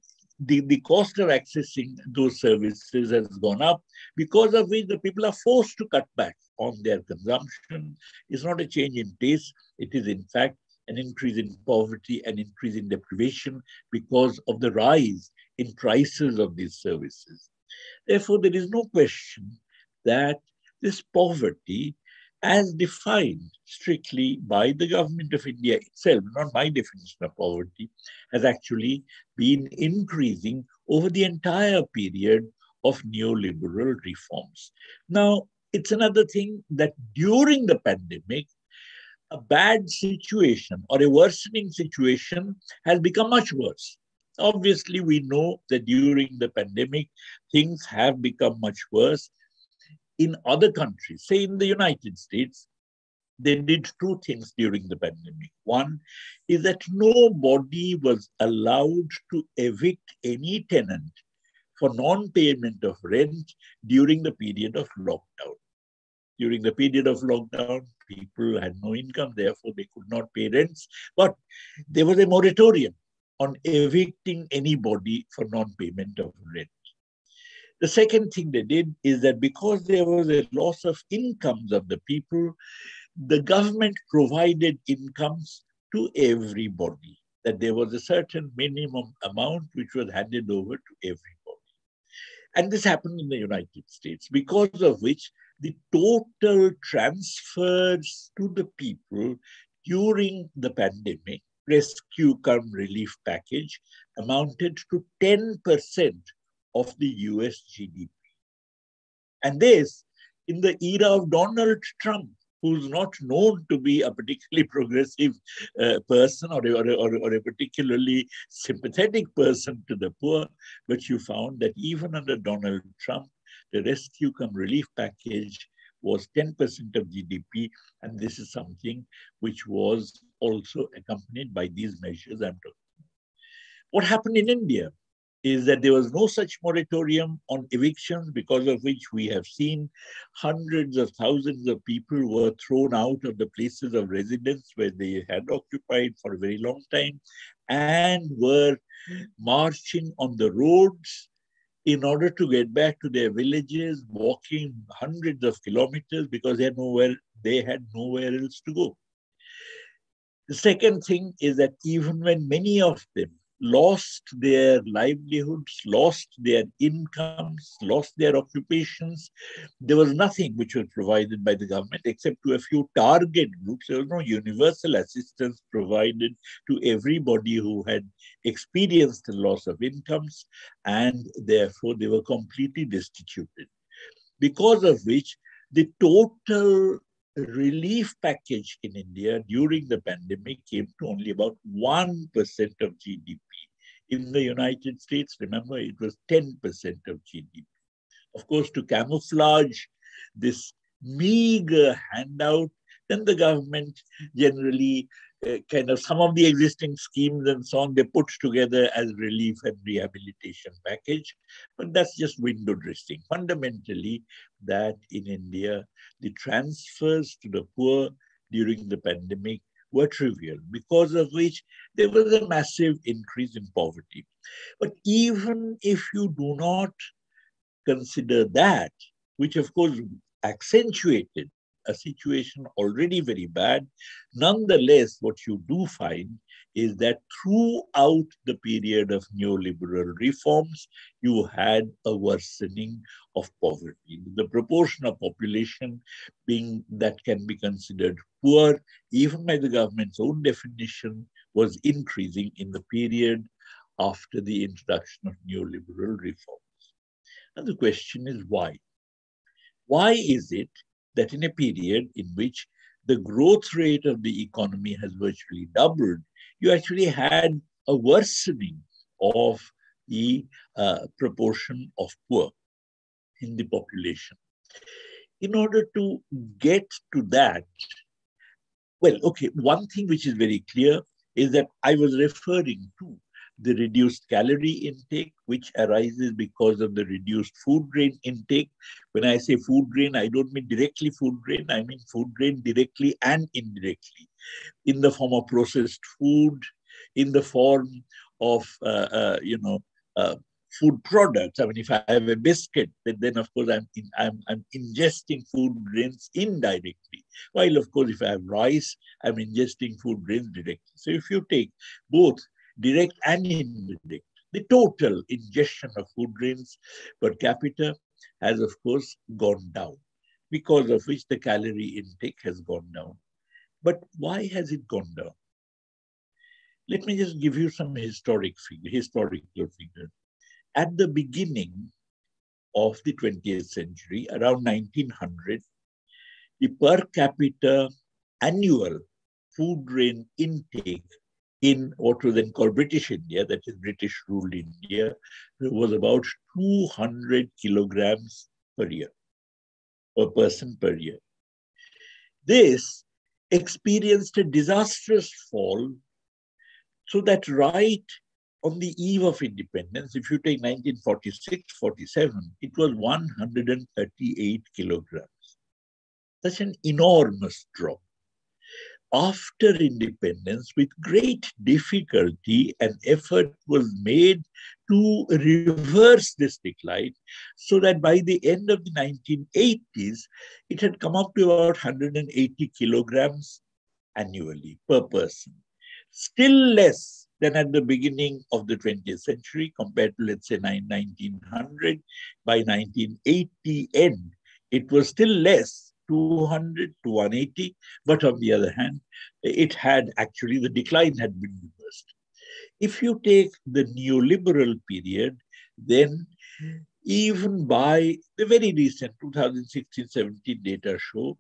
the, the cost of accessing those services has gone up, because of which the people are forced to cut back on their consumption. It's not a change in taste, it is in fact an increase in poverty and increase in deprivation because of the rise in prices of these services. Therefore, there is no question that this poverty, as defined strictly by the government of India itself, not my definition of poverty, has actually been increasing over the entire period of neoliberal reforms. Now, it's another thing that during the pandemic, a bad situation or a worsening situation has become much worse. Obviously, we know that during the pandemic, things have become much worse. In other countries, say in the United States, they did two things during the pandemic. One is that nobody was allowed to evict any tenant for non payment of rent during the period of lockdown. During the period of lockdown, people had no income, therefore they could not pay rents. But there was a moratorium on evicting anybody for non-payment of rent. The second thing they did is that because there was a loss of incomes of the people, the government provided incomes to everybody, that there was a certain minimum amount which was handed over to everybody. And this happened in the United States, because of which the total transfers to the people during the pandemic rescue come relief package amounted to 10% of the US GDP. And this in the era of Donald Trump, who's not known to be a particularly progressive uh, person or, or, or, or, a particularly sympathetic person to the poor, but you found that even under Donald Trump, the rescue come relief package was 10% of GDP. And this is something which was also accompanied by these measures I'm talking about. What happened in India is that there was no such moratorium on evictions, because of which we have seen hundreds of thousands of people were thrown out of the places of residence where they had occupied for a very long time and were marching on the roads in order to get back to their villages, walking hundreds of kilometers because they had nowhere, they had nowhere else to go. The second thing is that even when many of them lost their livelihoods, lost their incomes, lost their occupations. There was nothing which was provided by the government except to a few target groups. There was no universal assistance provided to everybody who had experienced the loss of incomes, and therefore they were completely destituted. Because of which, the total relief package in India during the pandemic came to only about 1% of GDP. In the United States, remember, it was 10% of GDP. Of course, to camouflage this meager handout, then the government generally uh, kind of some of the existing schemes and so on, they put together as relief and rehabilitation package. But that's just window dressing. Fundamentally, that in India, the transfers to the poor during the pandemic were trivial, because of which there was a massive increase in poverty. But even if you do not consider that, which of course accentuated a situation already very bad. Nonetheless, what you do find is that throughout the period of neoliberal reforms, you had a worsening of poverty. The proportion of population being that can be considered poor, even by the government's own definition, was increasing in the period after the introduction of neoliberal reforms. And the question is why? Why is it that in a period in which the growth rate of the economy has virtually doubled, you actually had a worsening of the uh, proportion of poor in the population. In order to get to that, well, okay, one thing which is very clear is that I was referring to the reduced calorie intake, which arises because of the reduced food grain intake. When I say food grain, I don't mean directly food grain, I mean food grain directly and indirectly in the form of processed food, in the form of, uh, uh, you know, uh, food products. I mean, if I have a biscuit, then, of course I'm, in, I'm, I'm ingesting food grains indirectly. While of course, if I have rice, I'm ingesting food grains directly. So if you take both direct and indirect, the total ingestion of food grains per capita has of course gone down, because of which the calorie intake has gone down. But why has it gone down? Let me just give you some historic figure, historical figures at the beginning of the 20th century, around 1900, the per capita annual food grain intake in what was then called British India, that is British ruled India, was about 200 kilograms per year, per person per year. This experienced a disastrous fall so that right on the eve of independence, if you take 1946 47, it was 138 kilograms. Such an enormous drop. After independence, with great difficulty, an effort was made to reverse this decline so that by the end of the 1980s, it had come up to about 180 kilograms annually per person. Still less than at the beginning of the 20th century compared to, let's say, 1900. By 1980 end, it was still less, 200 to 180. But on the other hand, it had actually, the decline had been reversed. If you take the neoliberal period, then even by the very recent 2016-17 data show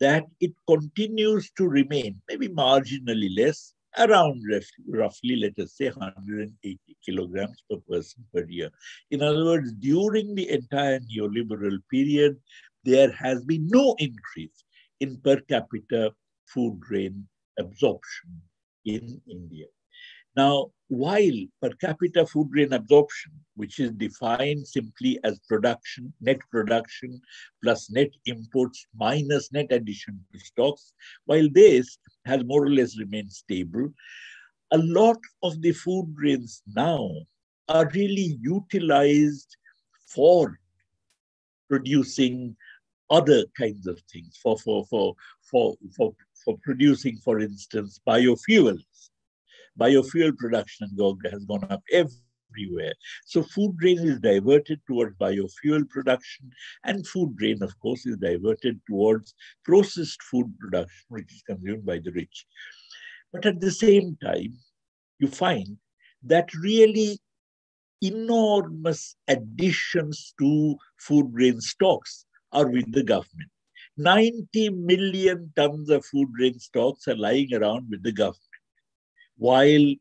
that it continues to remain maybe marginally less around roughly, let us say, 180 kilograms per person per year. In other words, during the entire neoliberal period, there has been no increase in per capita food grain absorption in India. Now, while per capita food grain absorption, which is defined simply as production, net production plus net imports minus net addition to stocks, while this has more or less remained stable, a lot of the food grains now are really utilized for producing other kinds of things, for, for, for, for, for, for producing, for instance, biofuels biofuel production has gone up everywhere. So food grain is diverted towards biofuel production and food grain, of course, is diverted towards processed food production, which is consumed by the rich. But at the same time, you find that really enormous additions to food grain stocks are with the government. 90 million tons of food grain stocks are lying around with the government while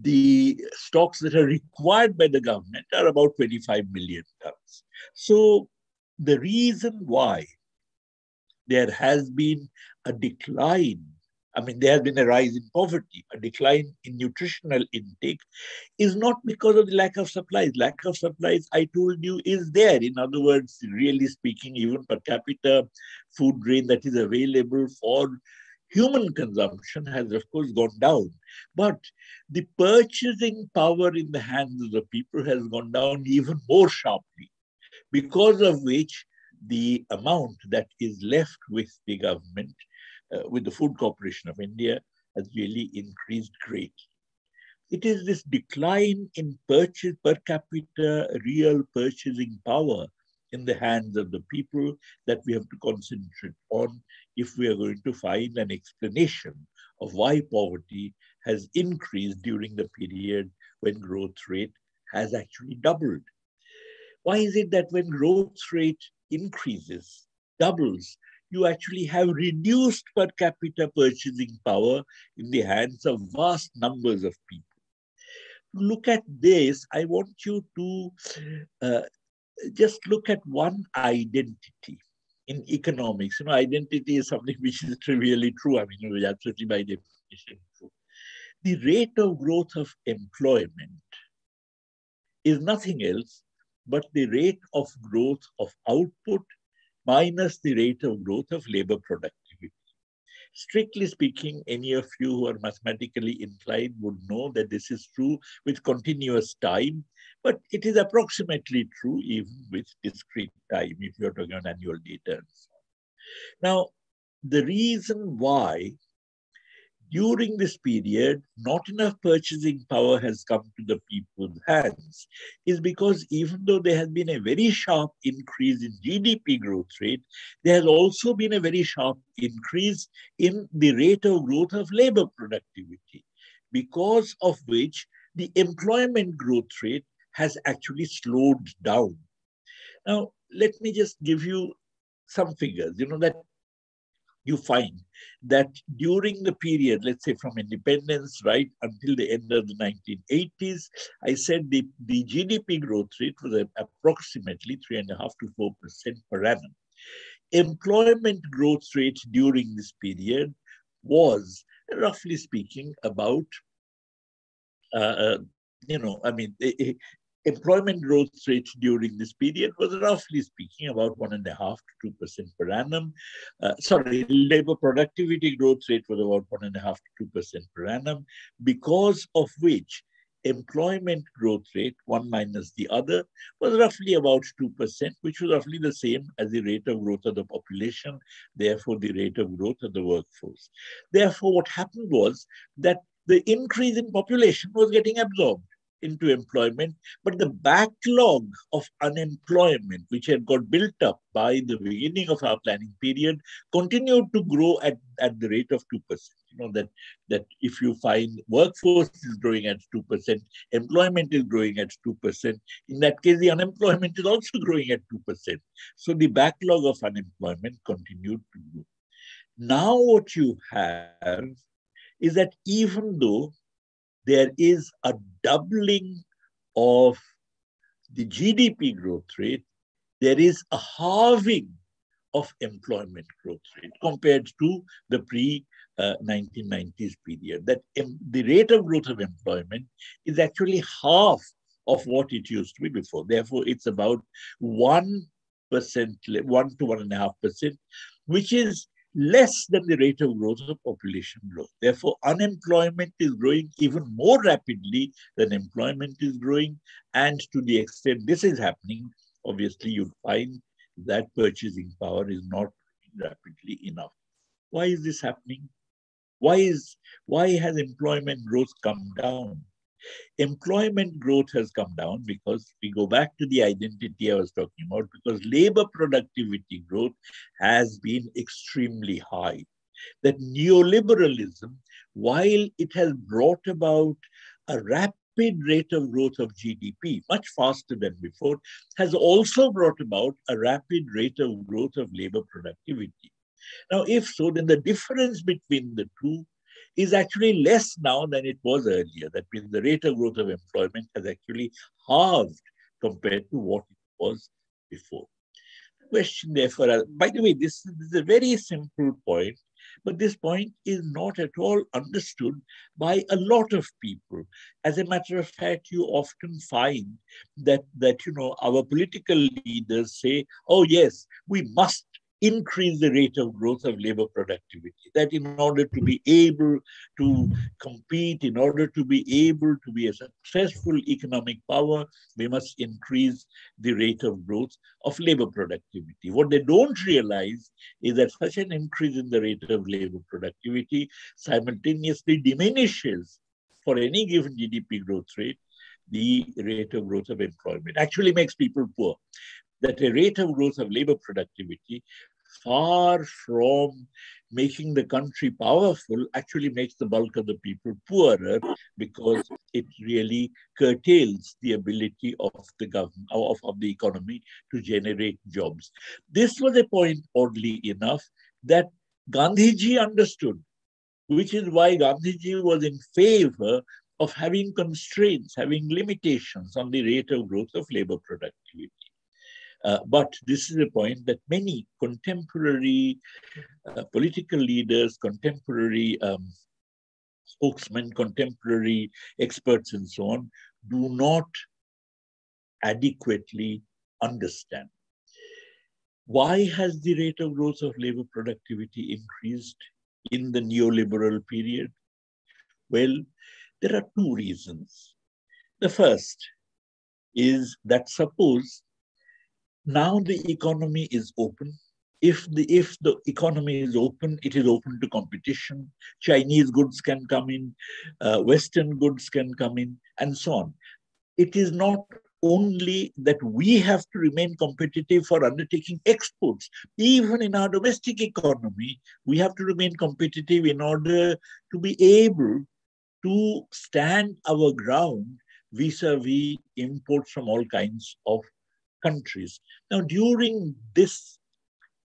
the stocks that are required by the government are about 25 million tons. So the reason why there has been a decline, I mean, there has been a rise in poverty, a decline in nutritional intake, is not because of the lack of supplies. Lack of supplies, I told you, is there. In other words, really speaking, even per capita food grain that is available for human consumption has, of course, gone down. But the purchasing power in the hands of the people has gone down even more sharply, because of which the amount that is left with the government, Uh, with the Food Corporation of India, has really increased greatly. It is this decline in purchase per capita real purchasing power in the hands of the people that we have to concentrate on if we are going to find an explanation of why poverty has increased during the period when growth rate has actually doubled. Why is it that when growth rate increases, doubles, you actually have reduced per capita purchasing power in the hands of vast numbers of people? To Look at this. I want you to uh, just look at one identity in economics. You know, identity is something which is trivially true. I mean, know, absolutely by definition true. The rate of growth of employment is nothing else but the rate of growth of output minus the rate of growth of labor productivity. Strictly speaking, any of you who are mathematically inclined would know that this is true with continuous time, but it is approximately true even with discrete time if you're talking on annual data. Now, the reason why during this period, not enough purchasing power has come to the people's hands is because even though there has been a very sharp increase in GDP growth rate, there has also been a very sharp increase in the rate of growth of labor productivity, because of which the employment growth rate has actually slowed down. Now, let me just give you some figures. You know that you find that during the period, let's say from independence right until the end of the 1980s, I said the, the GDP growth rate was approximately three and a half to four percent per annum. Employment growth rate during this period was, roughly speaking, about uh, uh you know, I mean, employment growth rate during this period was roughly speaking about one and a half to two percent per annum. Uh, sorry, labor productivity growth rate was about one and a half to two percent per annum, because of which employment growth rate, one minus the other, was roughly about 2%, which was roughly the same as the rate of growth of the population, therefore the rate of growth of the workforce. Therefore, what happened was that the increase in population was getting absorbed into employment, but the backlog of unemployment, which had got built up by the beginning of our planning period, continued to grow at, at the rate of 2%. You know, that, that if you find workforce is growing at 2%, employment is growing at 2%, in that case, the unemployment is also growing at 2%. So the backlog of unemployment continued to grow. Now what you have is that even though there is a doubling of the GDP growth rate, there is a halving of employment growth rate compared to the pre uh, 1990s period. That the rate of growth of employment is actually half of what it used to be before. Therefore, it's about one percent, one to one and a half percent, which is less than the rate of growth of population growth. Therefore, unemployment is growing even more rapidly than employment is growing. And to the extent this is happening, obviously you find that purchasing power is not rapidly enough. Why is this happening? Why, is, why has employment growth come down? Employment growth has come down because we go back to the identity I was talking about, because labor productivity growth has been extremely high. That neoliberalism, while it has brought about a rapid rate of growth of GDP, much faster than before, has also brought about a rapid rate of growth of labor productivity. Now, if so, then the difference between the two is actually less now than it was earlier. That means the rate of growth of employment has actually halved compared to what it was before. The question, therefore, uh, by the way, this, this is a very simple point, but this point is not at all understood by a lot of people. As a matter of fact, you often find that, that you know, our political leaders say, oh, yes, we must increase the rate of growth of labor productivity. That in order to be able to compete, in order to be able to be a successful economic power, we must increase the rate of growth of labor productivity. What they don't realize is that such an increase in the rate of labor productivity simultaneously diminishes for any given GDP growth rate the rate of growth of employment actually makes people poor that a rate of growth of labor productivity far from making the country powerful, actually makes the bulk of the people poorer because it really curtails the ability of the government, of, of the economy to generate jobs. This was a point, oddly enough, that Gandhiji understood, which is why Gandhiji was in favor of having constraints, having limitations on the rate of growth of labor productivity. Uh, but this is a point that many contemporary uh, political leaders, contemporary um, spokesmen, contemporary experts, and so on, do not adequately understand. Why has the rate of growth of labor productivity increased in the neoliberal period? Well, there are two reasons. The first is that suppose now the economy is open. If the if the economy is open, it is open to competition. Chinese goods can come in, uh, Western goods can come in, and so on. It is not only that we have to remain competitive for undertaking exports. Even in our domestic economy, we have to remain competitive in order to be able to stand our ground vis-a-vis imports from all kinds of countries. Now, during this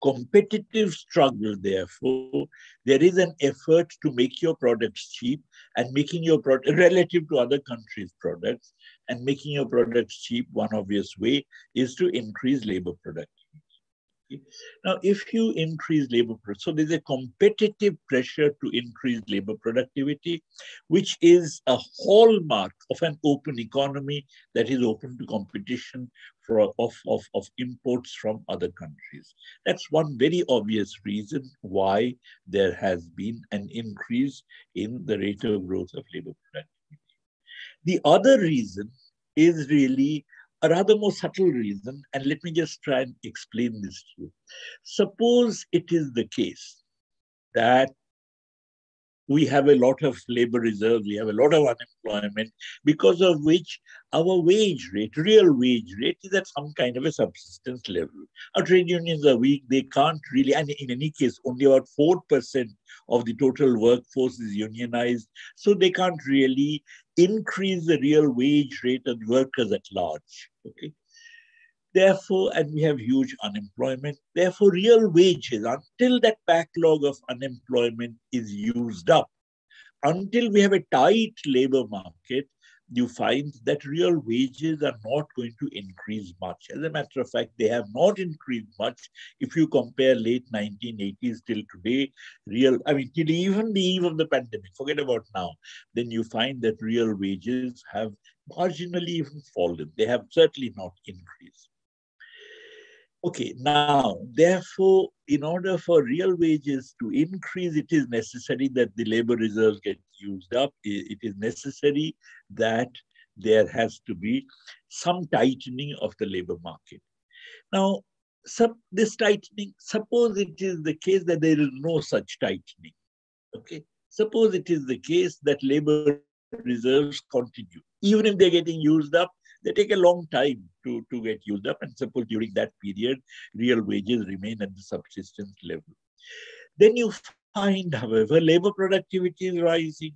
competitive struggle, therefore, there is an effort to make your products cheap and making your product relative to other countries' products and making your products cheap. One obvious way is to increase labor productivity. Now, if you increase labor, so there's a competitive pressure to increase labor productivity, which is a hallmark of an open economy that is open to competition for, of, of, of imports from other countries. That's one very obvious reason why there has been an increase in the rate of growth of labor productivity. The other reason is really a rather more subtle reason, and let me just try and explain this to you. Suppose it is the case that we have a lot of labor reserves, we have a lot of unemployment, because of which our wage rate, real wage rate, is at some kind of a subsistence level. Our trade unions are weak, they can't really, and in any case, only about 4% of the total workforce is unionized, so they can't really increase the real wage rate of workers at large. Okay. Therefore, and we have huge unemployment. Therefore, real wages, until that backlog of unemployment is used up, until we have a tight labor market, you find that real wages are not going to increase much. As a matter of fact, they have not increased much. If you compare late 1980s till today, real, I mean, till even the eve of the pandemic, forget about now, then you find that real wages have marginally even fallen. They have certainly not increased. Okay, now, therefore, in order for real wages to increase, it is necessary that the labor reserves get used up. It is necessary that there has to be some tightening of the labor market. Now, this tightening, suppose it is the case that there is no such tightening. Okay, suppose it is the case that labor reserves continue. Even if they're getting used up, they take a long time to, to get used up. And suppose during that period, real wages remain at the subsistence level. Then you find, however, labor productivity is rising.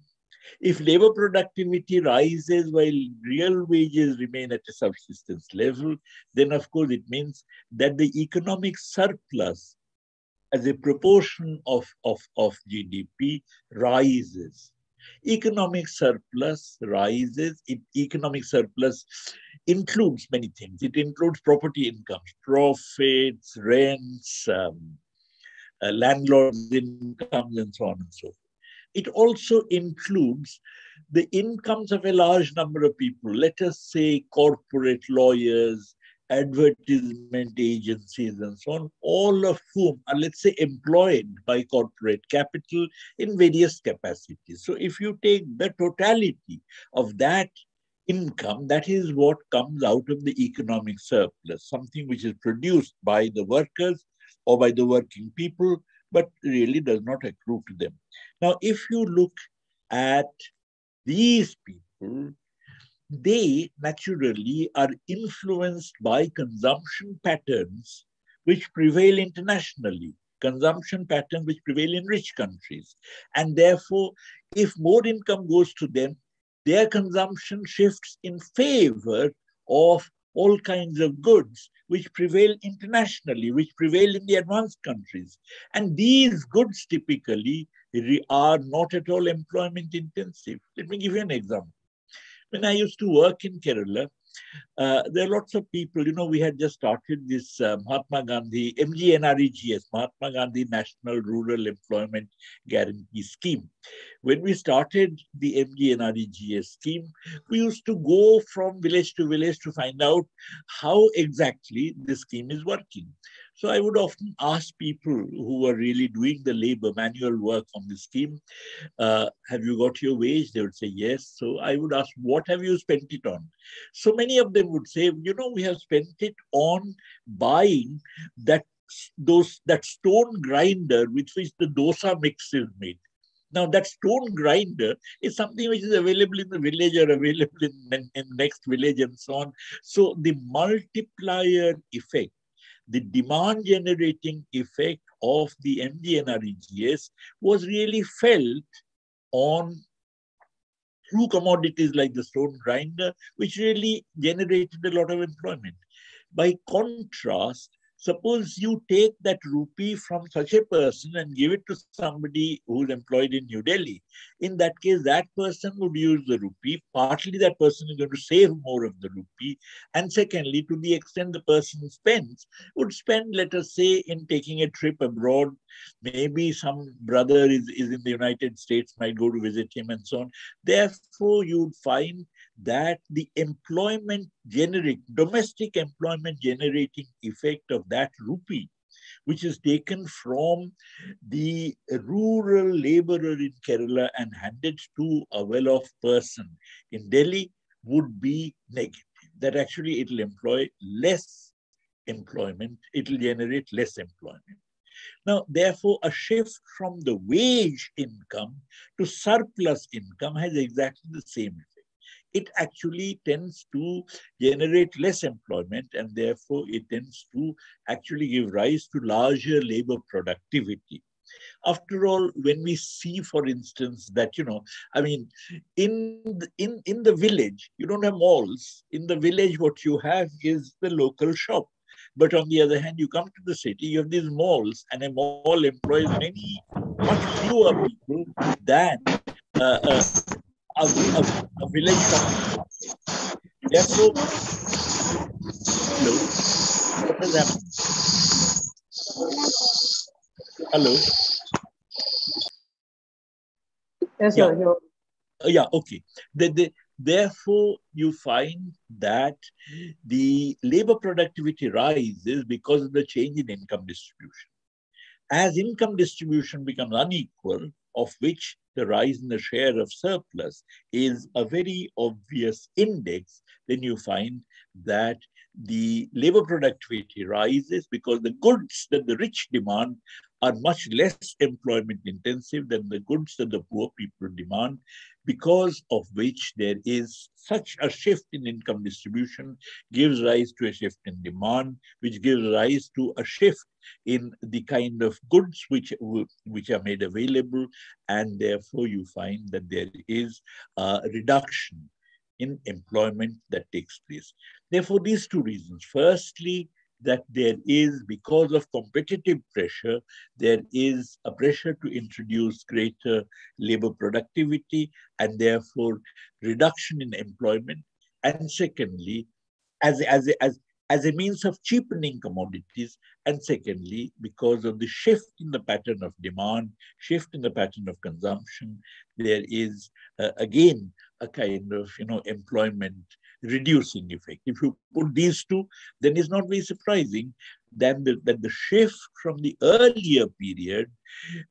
If labor productivity rises while real wages remain at a subsistence level, then of course it means that the economic surplus as a proportion of, of, of GDP rises economic surplus rises. It, economic surplus includes many things. It includes property incomes, profits, rents, um, uh, landlords' incomes, and so on and so forth. It also includes the incomes of a large number of people, let us say corporate lawyers, advertisement agencies and so on, all of whom are, let's say, employed by corporate capital in various capacities. So if you take the totality of that income, that is what comes out of the economic surplus, something which is produced by the workers or by the working people, but really does not accrue to them. Now, if you look at these people, they naturally are influenced by consumption patterns which prevail internationally, consumption patterns which prevail in rich countries. And therefore, if more income goes to them, their consumption shifts in favor of all kinds of goods which prevail internationally, which prevail in the advanced countries. And these goods typically are not at all employment intensive. Let me give you an example. When I used to work in Kerala, uh, there are lots of people, you know, we had just started this uh, Mahatma Gandhi, MGNREGS, Mahatma Gandhi National Rural Employment Guarantee Scheme. When we started the MGNREGS scheme, we used to go from village to village to find out how exactly the scheme is working. So I would often ask people who were really doing the labor manual work on the scheme, uh, have you got your wage? They would say yes. So I would ask, what have you spent it on? So many of them would say, you know, we have spent it on buying that those that stone grinder with which the dosa mix is made. Now, that stone grinder is something which is available in the village or available in, in next village and so on. So the multiplier effect the demand generating effect of the MGNREGS was really felt on through commodities like the stone grinder, which really generated a lot of employment. By contrast, Suppose you take that rupee from such a person and give it to somebody who's employed in New Delhi. In that case, that person would use the rupee. Partly, that person is going to save more of the rupee. And secondly, to the extent the person spends, would spend, let us say, in taking a trip abroad. Maybe some brother is, is in the United States, might go to visit him and so on. Therefore, you'd find that the employment generic, domestic employment generating effect of that rupee, which is taken from the rural laborer in Kerala and handed to a well-off person in Delhi would be negative. That actually it'll employ less employment, it'll generate less employment. Now, therefore, a shift from the wage income to surplus income has exactly the same effect it actually tends to generate less employment and therefore it tends to actually give rise to larger labor productivity. After all when we see for instance that you know i mean in the, in in the village you don't have malls. In the village what you have is the local shop. But on the other hand you come to the city you have these malls and a mall employs many much fewer people than uh, uh, a, a, a village company. Therefore, hello, what is happening? Hello. Yes, Yeah. sir. Uh, yeah, okay. The, the, therefore, you find that the labor productivity rises because of the change in income distribution. As income distribution becomes unequal, of which the rise in the share of surplus is a very obvious index, then you find that the labor productivity rises because the goods that the rich demand are much less employment intensive than the goods that the poor people demand, because of which there is such a shift in income distribution gives rise to a shift in demand, which gives rise to a shift in the kind of goods which, which are made available, and therefore you find that there is a reduction in employment that takes place. Therefore, these two reasons. Firstly, that there is, because of competitive pressure, there is a pressure to introduce greater labor productivity and therefore reduction in employment. And secondly, as, as, as, as a means of cheapening commodities. And secondly, because of the shift in the pattern of demand, shift in the pattern of consumption, there is uh, again a kind of you know employment reducing effect. If you put these two, then it's not very surprising that the, that the shift from the earlier period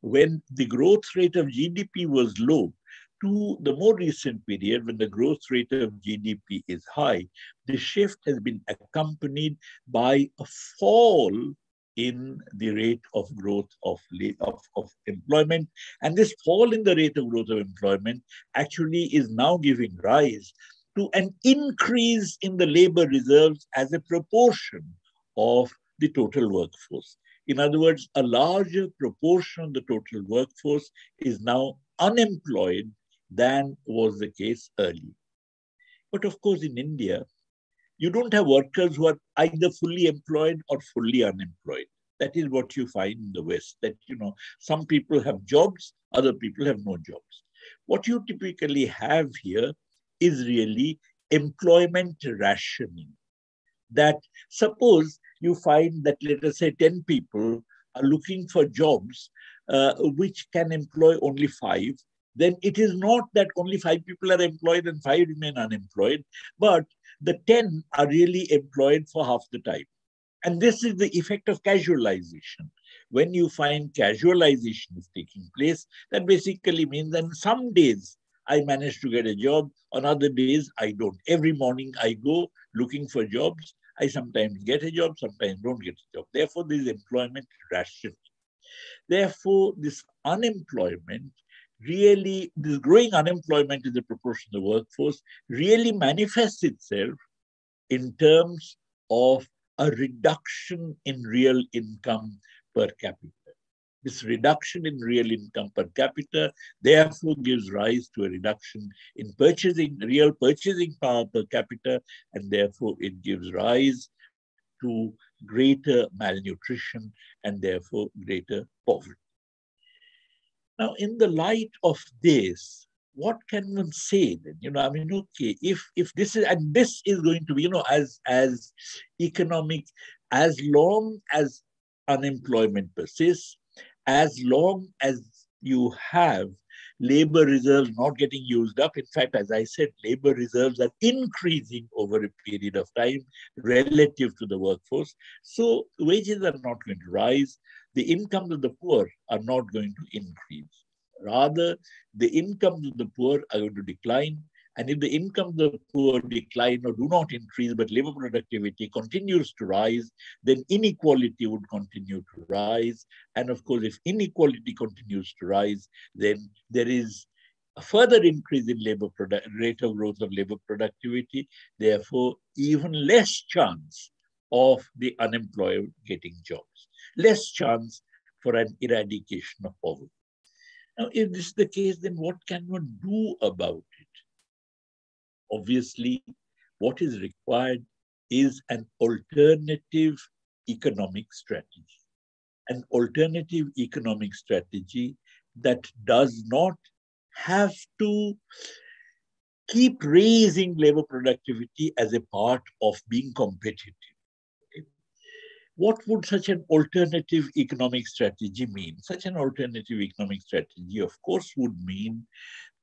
when the growth rate of GDP was low to the more recent period when the growth rate of GDP is high, the shift has been accompanied by a fall in the rate of growth of, of, of employment. And this fall in the rate of growth of employment actually is now giving rise to an increase in the labor reserves as a proportion of the total workforce. In other words, a larger proportion of the total workforce is now unemployed than was the case earlier. But of course, in India, you don't have workers who are either fully employed or fully unemployed. That is what you find in the West, that, you know, some people have jobs, other people have no jobs. What you typically have here is really employment rationing. That suppose you find that, let us say, 10 people are looking for jobs uh, which can employ only five, then it is not that only five people are employed and five remain unemployed, but the 10 are really employed for half the time. And this is the effect of casualization. When you find casualization is taking place, that basically means that some days I manage to get a job, on other days I don't. Every morning I go looking for jobs. I sometimes get a job, sometimes don't get a job. Therefore, there is employment rationing. Therefore, this unemployment really, this growing unemployment in the proportion of the workforce really manifests itself in terms of a reduction in real income per capita. This reduction in real income per capita therefore gives rise to a reduction in purchasing, real purchasing power per capita, and therefore it gives rise to greater malnutrition and therefore greater poverty. Now, in the light of this, what can one say then? You know, I mean, okay, if if this is and this is going to be, you know, as as economic, as long as unemployment persists, as long as you have labor reserves not getting used up. In fact, as I said, labor reserves are increasing over a period of time relative to the workforce. So wages are not going to rise. The incomes of the poor are not going to increase. Rather, the incomes of the poor are going to decline. And if the incomes of the poor decline or do not increase, but labor productivity continues to rise, then inequality would continue to rise. And of course, if inequality continues to rise, then there is a further increase in labor rate of growth of labor productivity, therefore, even less chance of the unemployed getting jobs, less chance for an eradication of poverty. Now, if this is the case, then what can one do about it? Obviously, what is required is an alternative economic strategy. An alternative economic strategy that does not have to keep raising labor productivity as a part of being competitive. What would such an alternative economic strategy mean? Such an alternative economic strategy, of course, would mean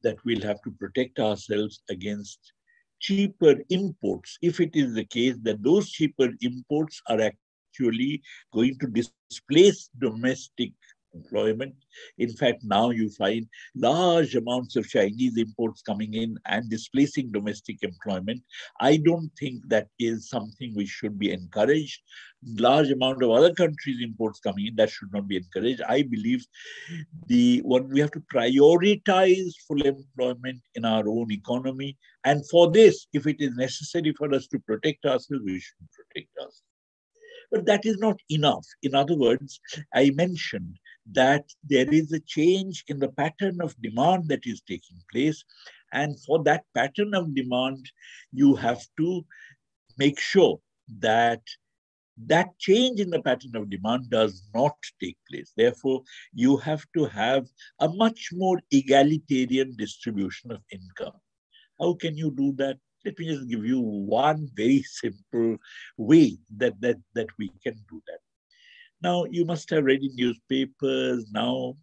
that we'll have to protect ourselves against cheaper imports if it is the case that those cheaper imports are actually going to displace domestic employment. In fact, now you find large amounts of Chinese imports coming in and displacing domestic employment. I don't think that is something which should be encouraged. Large amount of other countries' imports coming in, that should not be encouraged. I believe the what we have to prioritize full employment in our own economy. And for this, if it is necessary for us to protect ourselves, we should protect ourselves. But that is not enough. In other words, I mentioned that there is a change in the pattern of demand that is taking place. And for that pattern of demand, you have to make sure that that change in the pattern of demand does not take place. Therefore, you have to have a much more egalitarian distribution of income. How can you do that? Let me just give you one very simple way that, that, that we can do that. Now, you must have read in newspapers now,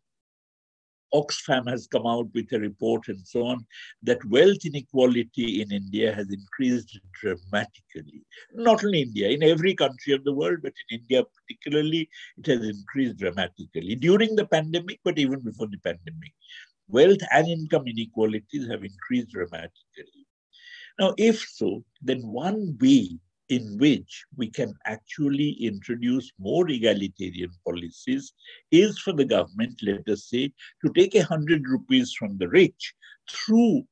Oxfam has come out with a report and so on, that wealth inequality in India has increased dramatically. Not only India, in every country of the world, but in India particularly, it has increased dramatically during the pandemic, but even before the pandemic. Wealth and income inequalities have increased dramatically. Now, if so, then one way in which we can actually introduce more egalitarian policies is for the government, let us say, to take a hundred rupees from the rich through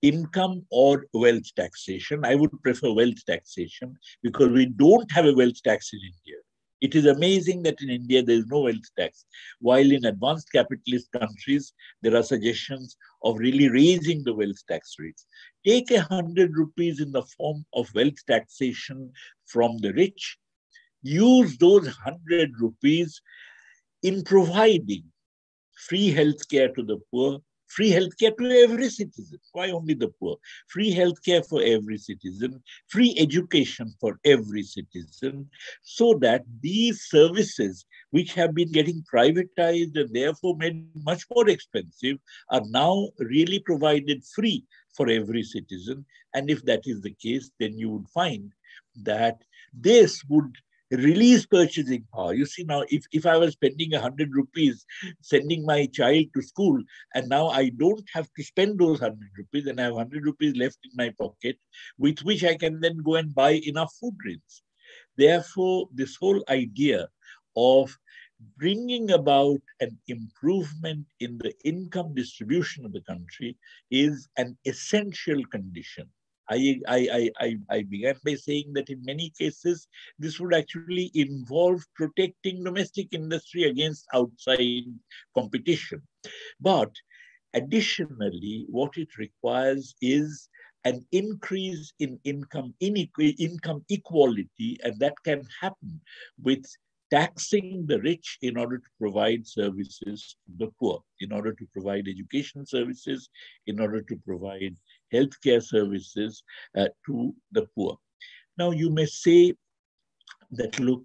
income or wealth taxation. I would prefer wealth taxation because we don't have a wealth tax in India. It is amazing that in India there is no wealth tax, while in advanced capitalist countries there are suggestions of really raising the wealth tax rates. Take a hundred rupees in the form of wealth taxation from the rich, use those hundred rupees in providing free health care to the poor, free healthcare to every citizen. Why only the poor? Free healthcare for every citizen, free education for every citizen, so that these services, which have been getting privatized and therefore made much more expensive, are now really provided free for every citizen. And if that is the case, then you would find that this would release purchasing power. You see now, if, if I was spending a hundred rupees sending my child to school, and now I don't have to spend those hundred rupees, and I have hundred rupees left in my pocket, with which I can then go and buy enough food grains. Therefore, this whole idea of bringing about an improvement in the income distribution of the country is an essential condition I, I, I, I began by saying that in many cases, this would actually involve protecting domestic industry against outside competition. But additionally, what it requires is an increase in income inequ- income equality, and that can happen with taxing the rich in order to provide services to the poor, in order to provide education services, in order to provide healthcare services uh, to the poor. Now, you may say that, look,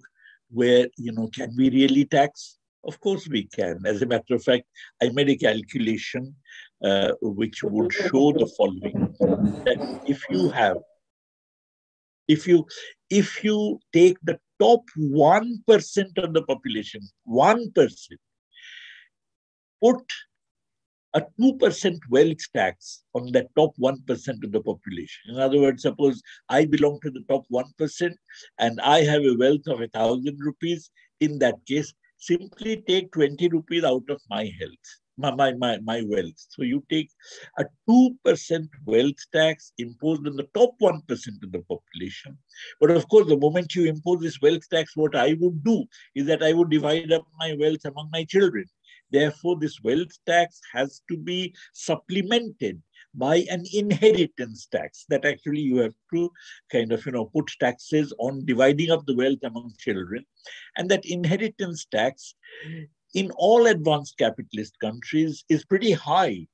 where, you know, can we really tax? Of course we can. As a matter of fact, I made a calculation uh, which would show the following, that if you have, if you, if you take the top 1% of the population, 1%, put a 2% wealth tax on the top 1% of the population. In other words, suppose I belong to the top 1% and I have a wealth of a thousand rupees. In that case, simply take 20 rupees out of my health, my, my, my, my wealth. So you take a 2% wealth tax imposed on the top 1% of the population. But of course, the moment you impose this wealth tax, what I would do is that I would divide up my wealth among my children. Therefore, this wealth tax has to be supplemented by an inheritance tax that actually you have to kind of, you know, put taxes on dividing up the wealth among children. And that inheritance tax in all advanced capitalist countries is pretty high.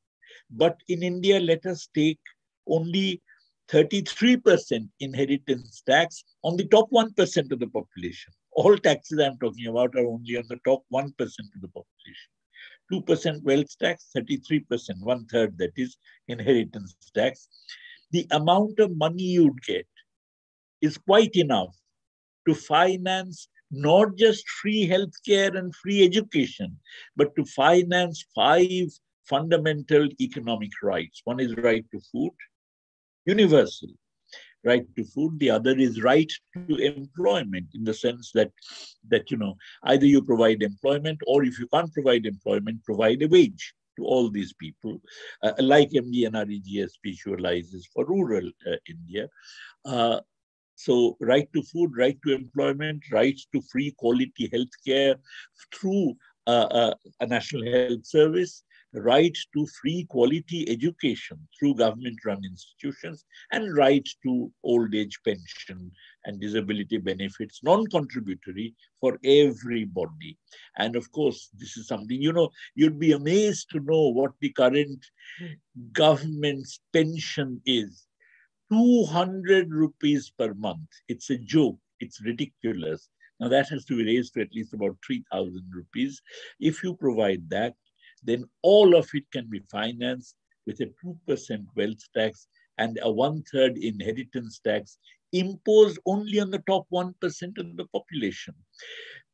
But in India, let us take only 33% inheritance tax on the top 1% of the population. All taxes I'm talking about are only on the top 1% of the population. 2% wealth tax, 33%, one third that is inheritance tax. The amount of money you'd get is quite enough to finance not just free healthcare and free education, but to finance five fundamental economic rights. One is right to food, universal right to food the other is right to employment in the sense that that you know either you provide employment or if you can't provide employment provide a wage to all these people uh, like MGNREGS visualizes for rural uh, india. Uh, so right to food right to employment right to free quality health care through uh, uh, a national health service right to free quality education through government-run institutions, and right to old age pension and disability benefits, non-contributory for everybody. And of course, this is something, you know, you'd be amazed to know what the current government's pension is. 200 rupees per month. It's a joke. It's ridiculous. Now that has to be raised to at least about 3,000 rupees. If you provide that, then all of it can be financed with a 2% wealth tax and a one-third inheritance tax imposed only on the top 1% of the population.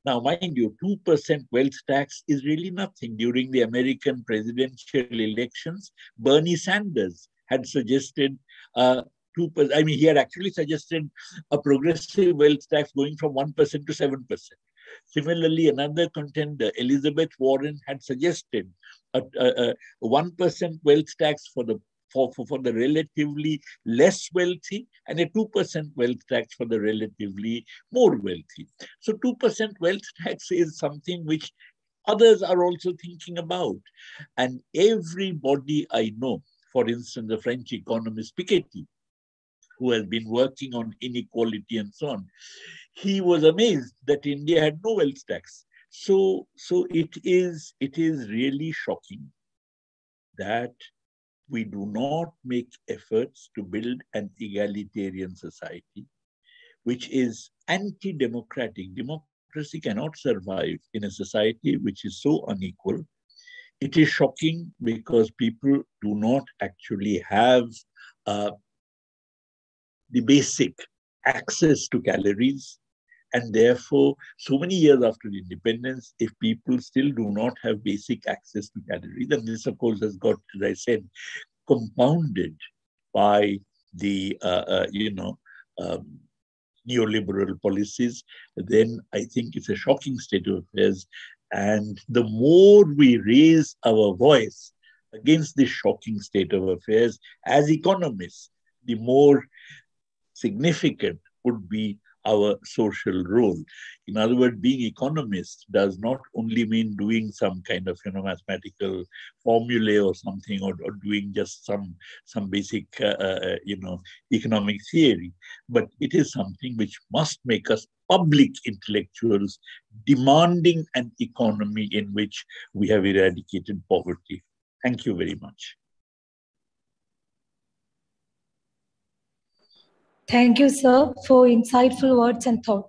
Now, mind you, 2% wealth tax is really nothing. During the American presidential elections, Bernie Sanders had suggested uh, 2%. I mean, he had actually suggested a progressive wealth tax going from 1% to 7%. Similarly, another contender, Elizabeth Warren, had suggested a, 1% wealth tax for the for, for, for the relatively less wealthy and a 2% wealth tax for the relatively more wealthy. So 2% wealth tax is something which others are also thinking about. And everybody I know, for instance, the French economist Piketty, who has been working on inequality and so on, he was amazed that India had no wealth tax. So, so it is it is really shocking that we do not make efforts to build an egalitarian society, which is anti-democratic. Democracy cannot survive in a society which is so unequal. It is shocking because people do not actually have uh, the basic access to calories. And therefore, so many years after independence, if people still do not have basic access to calories, and this, of course, has got, as I said, compounded by the, uh, uh, you know, um, neoliberal policies, then I think it's a shocking state of affairs. And the more we raise our voice against this shocking state of affairs as economists, the more significant would be our social role. In other words, being economist does not only mean doing some kind of you know mathematical formulae or something, or, or doing just some some basic uh, uh, you know economic theory, but it is something which must make us public intellectuals demanding an economy in which we have eradicated poverty. Thank you very much. Thank you, sir, for insightful words and thought.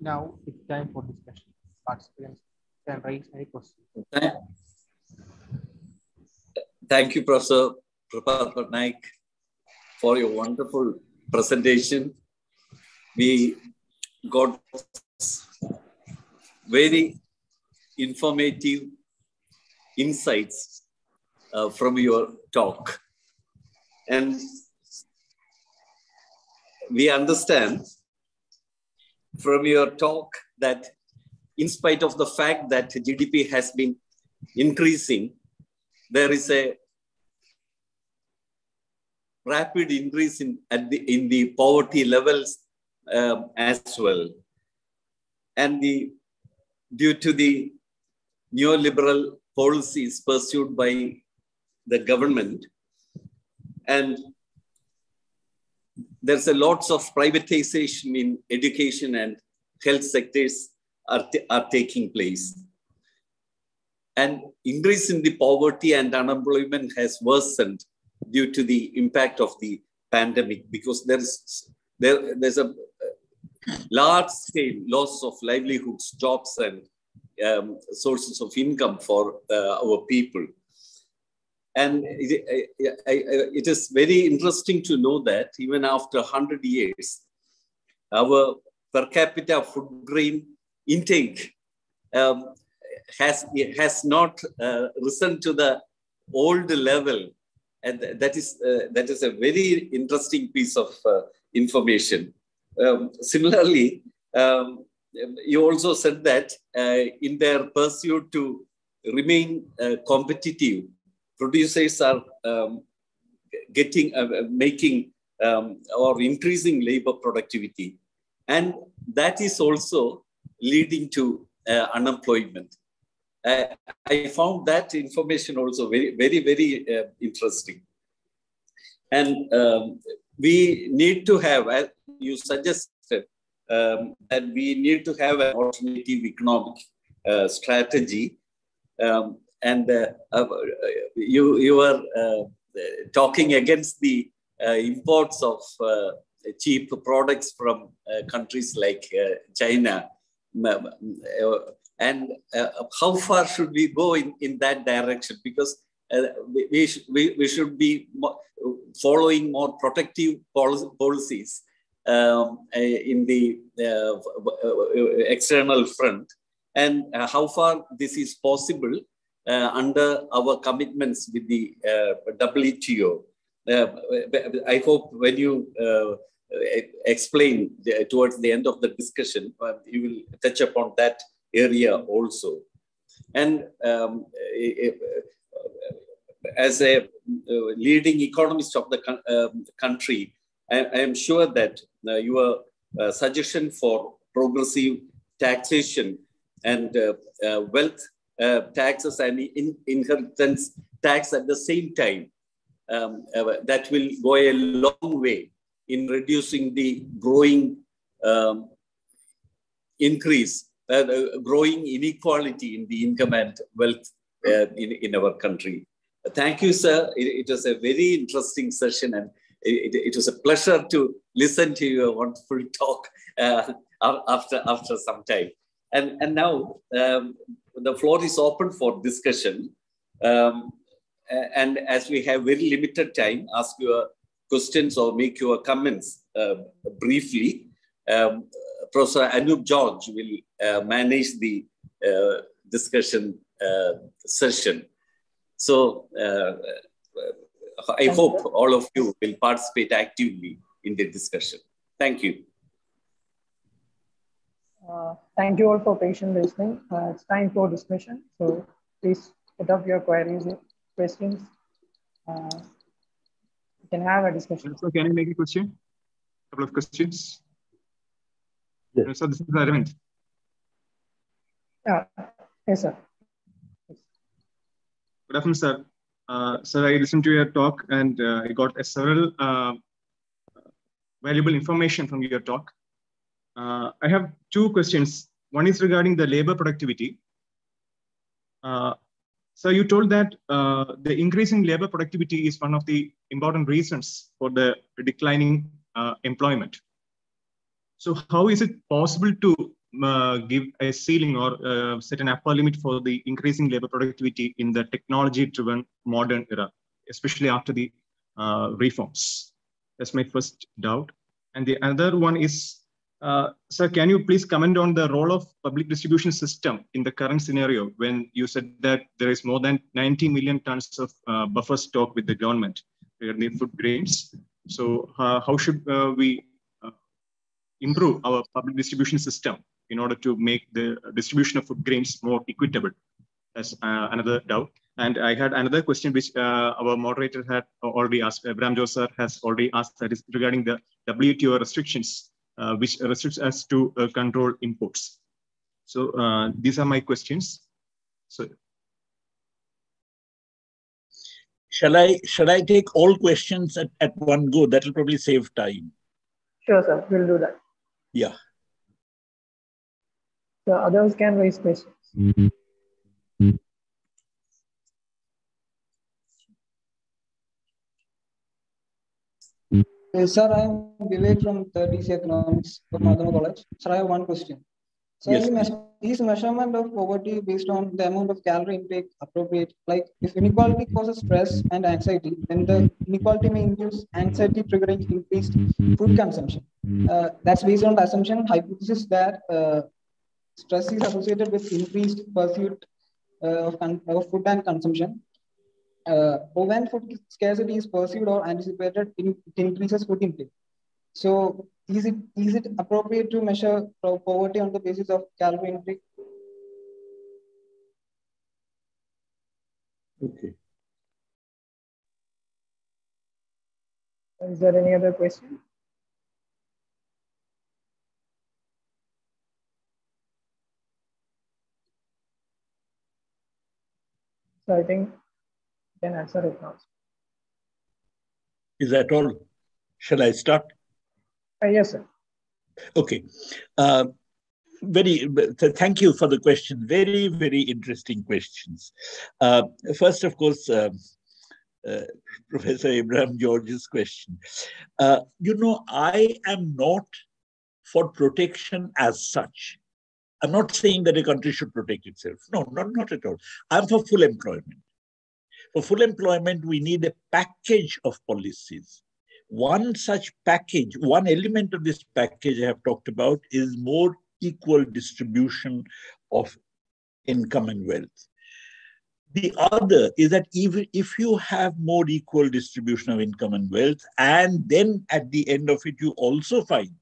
Now it's time for discussion. Participants can raise any questions. Thank, thank you, Professor Prabhat Patnaik, for your wonderful presentation. We got very informative insights uh, from your talk. And we understand from your talk that in spite of the fact that GDP has been increasing, there is a rapid increase in, at the, in the poverty levels um, as well. And the, due to the neoliberal policies pursued by the government and there's a lots of privatization in education and health sectors are, are taking place. And increase in the poverty and unemployment has worsened due to the impact of the pandemic because there's there, there's a large scale loss of livelihoods, jobs, and um, sources of income for uh, our people. And it, is very interesting to know that even after 100 years, our per capita food grain intake um, has, has not uh, risen to the old level. And that is, uh, that is a very interesting piece of uh, information. Um, similarly, um, you also said that uh, in their pursuit to remain uh, competitive, producers are um, getting, uh, making um, or increasing labor productivity. And that is also leading to uh, unemployment. Uh, I found that information also very, very, very uh, interesting. And um, we need to have, as you suggested, um, that we need to have an alternative economic uh, strategy um, and uh, uh, you you were uh, talking against the imports of cheap products from countries like China. And how far should we go in, in that direction? Because we, we, we, we should be following more protective policies um, in the uh, external front and uh, how far this is possible uh, under our commitments with the uh, WTO. Uh, I hope when you explain the, towards the end of the discussion, you will touch upon that area also. And um, as a uh, leading economist of the country, I, am sure that uh, your uh, suggestion for progressive taxation and uh, uh, wealth uh, taxes and in- inheritance tax at the same time, um, uh, that will go a long way in reducing the growing um, increase, uh, growing inequality in the income and wealth in, in our country. Thank you, sir. It, it was a very interesting session and it, it, it was a pleasure to listen to your wonderful talk uh, after, after some time. And, and now um, the floor is open for discussion. Um, and as we have very limited time, ask your questions or make your comments uh, briefly. Um, Professor Anup George will uh, manage the uh, discussion uh, session. So uh, I hope all of you will participate actively in the discussion. Thank you. Uh, thank you all for patient listening. Uh, it's time for discussion. So please put up your queries, questions. Uh, we can have a discussion. So can I make a question? A Couple of questions. Yes. So this is Aravind. Yeah. Yes, sir. Good afternoon, sir. Uh, sir, I listened to your talk and uh, I got a several uh, valuable information from your talk. Uh, I have two questions. One is regarding the labor productivity. Uh, so you told that uh, the increasing labor productivity is one of the important reasons for the declining uh, employment. So how is it possible to uh, give a ceiling or uh, set an upper limit for the increasing labor productivity in the technology-driven modern era, especially after the reforms? That's my first doubt. And the other one is, uh, sir, can you please comment on the role of public distribution system in the current scenario when you said that there is more than 90 million tons of uh, buffer stock with the government regarding food grains? So uh, how should uh, we uh, improve our public distribution system in order to make the distribution of food grains more equitable? That's uh, another doubt. And I had another question which uh, our moderator had already asked, Joe sir has already asked, that is regarding the WTO restrictions, which restricts us to uh, control imports. So uh, these are my questions. So Shall I shall I take all questions at, at one go? That'll probably save time. Sure, sir. We'll do that. Yeah. So others can raise questions. Uh, sir, I am Vivek from 30C Economics from Marthoma College. Sir, I have one question. So Yes, is, is measurement of poverty based on the amount of calorie intake appropriate? Like if inequality causes stress and anxiety, then the inequality may induce anxiety triggering increased food consumption. Uh, that's based on the assumption hypothesis that uh, stress is associated with increased pursuit uh, of, of food and consumption. Uh, or when food scarcity is perceived or anticipated, it increases food intake. So is it is it appropriate to measure poverty on the basis of calorie intake? Okay. Is there any other question? So I think you can answer it now. Is that all? Shall I start? Uh, yes, sir. Okay. Uh, very thank you for the question. Very, very interesting questions. Uh, first, of course, um, uh, Professor Abraham George's question. Uh, you know, I am not for protection as such. I'm not saying that a country should protect itself. No, not, not at all. I'm for full employment. For full employment, we need a package of policies. One such package, one element of this package I have talked about is more equal distribution of income and wealth. The other is that even if you have more equal distribution of income and wealth, and then at the end of it, you also find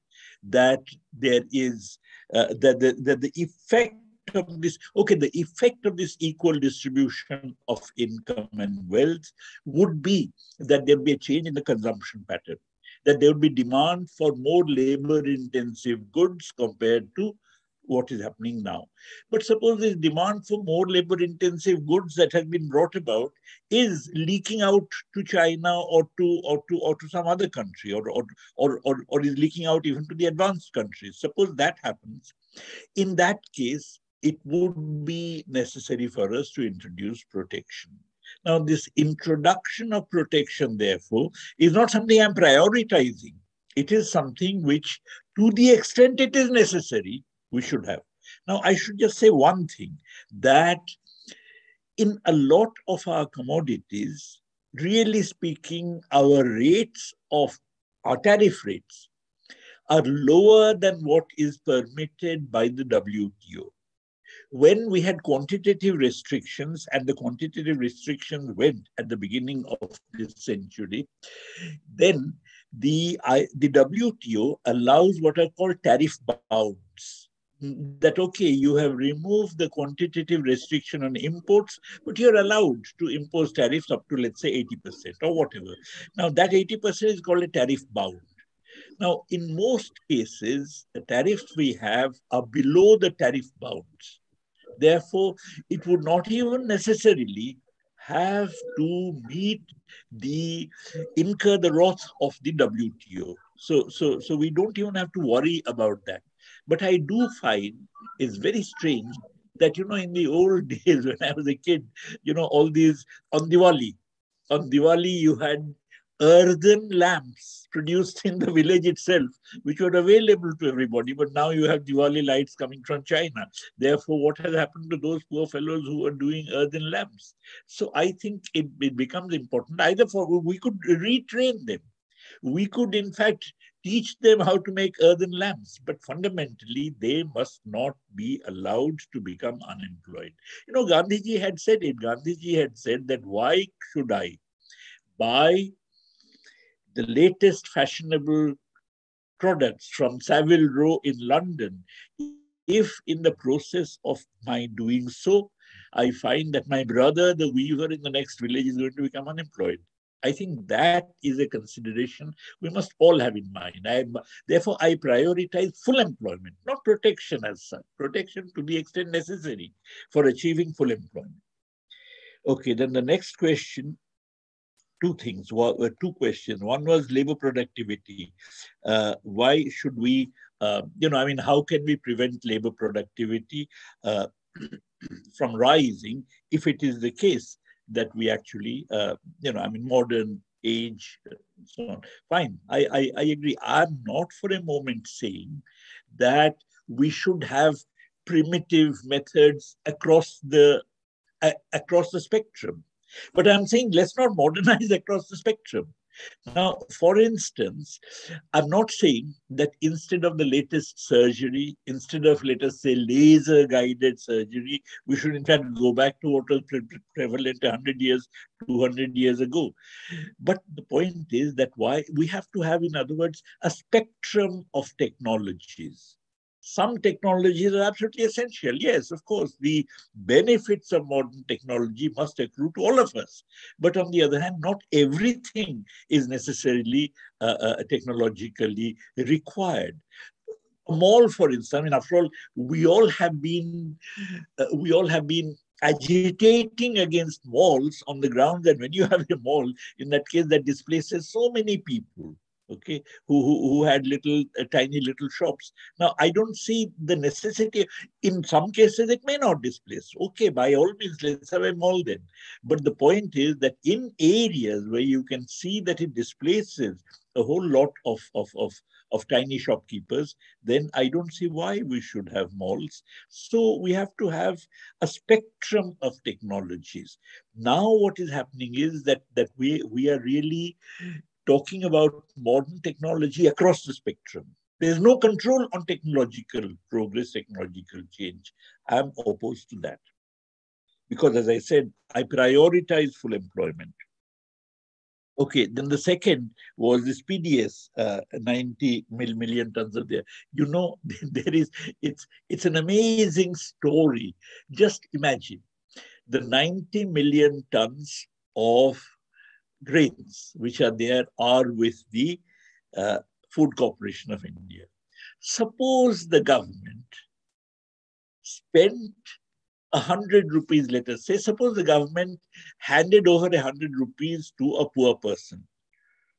that there is uh, that, the, that the effect of this, okay, the effect of this equal distribution of income and wealth would be that there would be a change in the consumption pattern, that there would be demand for more labor intensive goods compared to what is happening now. But suppose this demand for more labor intensive goods that has been brought about is leaking out to China or to or to or to some other country or or or, or, or is leaking out even to the advanced countries. Suppose that happens. In that case, it would be necessary for us to introduce protection. Now, this introduction of protection, therefore, is not something I'm prioritizing. It is something which, to the extent it is necessary, we should have. Now, I should just say one thing that in a lot of our commodities, really speaking, our rates of our tariff rates are lower than what is permitted by the WTO. When we had quantitative restrictions, and the quantitative restrictions went at the beginning of this century, then the, I, the WTO allows what are called tariff bounds that okay, you have removed the quantitative restriction on imports, but you're allowed to impose tariffs up to let's say 80% or whatever. Now that 80% is called a tariff bound. Now, in most cases, the tariffs we have are below the tariff bounds. Therefore, it would not even necessarily have to meet the incur the wrath of the WTO. So, so, so we don't even have to worry about that. But I do find it's very strange that, you know, in the old days when I was a kid, you know, all these on Diwali, on Diwali, you had earthen lamps produced in the village itself, which were available to everybody. But now you have Diwali lights coming from China. Therefore, what has happened to those poor fellows who are doing earthen lamps? So I think it, it becomes important either for we could retrain them. We could, in fact, teach them how to make earthen lamps, but fundamentally, they must not be allowed to become unemployed. You know, Gandhiji had said it. Gandhiji had said that why should I buy the latest fashionable products from Savile Row in London if in the process of my doing so, I find that my brother, the weaver in the next village, is going to become unemployed. I think that is a consideration we must all have in mind. I, therefore, I prioritize full employment, not protection as such, protection to the extent necessary for achieving full employment. Okay, then the next question two things, uh, two questions. One was labor productivity. Uh, why should we, uh, you know, I mean, how can we prevent labor productivity uh, from rising if it is the case that we actually, uh, you know, I mean, modern age, and so on. Fine, I, I, I agree. I'm not for a moment saying that we should have primitive methods across the across the spectrum but I'm saying let's not modernize across the spectrum. Now, for instance, I'm not saying that instead of the latest surgery, instead of, let us say, laser guided surgery, we should in fact go back to what was pre prevalent 100 years, 200 years ago. But the point is that why we have to have, in other words, a spectrum of technologies some technologies are absolutely essential. Yes, of course, the benefits of modern technology must accrue to all of us. But on the other hand, not everything is necessarily uh, uh, technologically required mall, for instance, I mean, after all, we all have been, uh, we all have been agitating against malls on the ground that when you have a mall, in that case, that displaces so many people okay, who, who, who had little, uh, tiny little shops. Now, I don't see the necessity. In some cases, it may not displace. Okay, by all means, let's have a mall then. But the point is that in areas where you can see that it displaces a whole lot of, of, of, of tiny shopkeepers, then I don't see why we should have malls. So we have to have a spectrum of technologies. Now what is happening is that, that we, we are really talking about modern technology across the spectrum. There's no control on technological progress, technological change. I'm opposed to that. Because as I said, I prioritize full employment. Okay, then the second was this PDS, uh, 90 mil million tons of there. You know, there is, it's, it's an amazing story. Just imagine the 90 million tons of grains which are there are with the uh, Food Corporation of India. Suppose the government spent a hundred rupees, let us say, suppose the government handed over a hundred rupees to a poor person.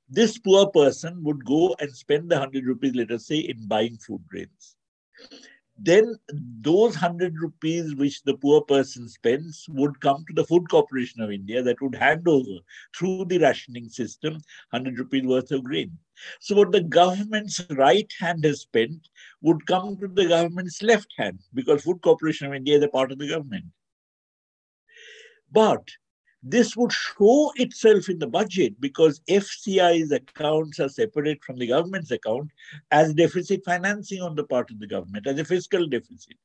This poor person would go and spend the hundred rupees, let us say, in buying food grains then those 100 rupees which the poor person spends would come to the Food Corporation of India that would hand over through the rationing system 100 rupees worth of grain. So what the government's right hand has spent would come to the government's left hand because Food Corporation of India is a part of the government. But this would show itself in the budget because FCI's accounts are separate from the government's account as deficit financing on the part of the government, as a fiscal deficit.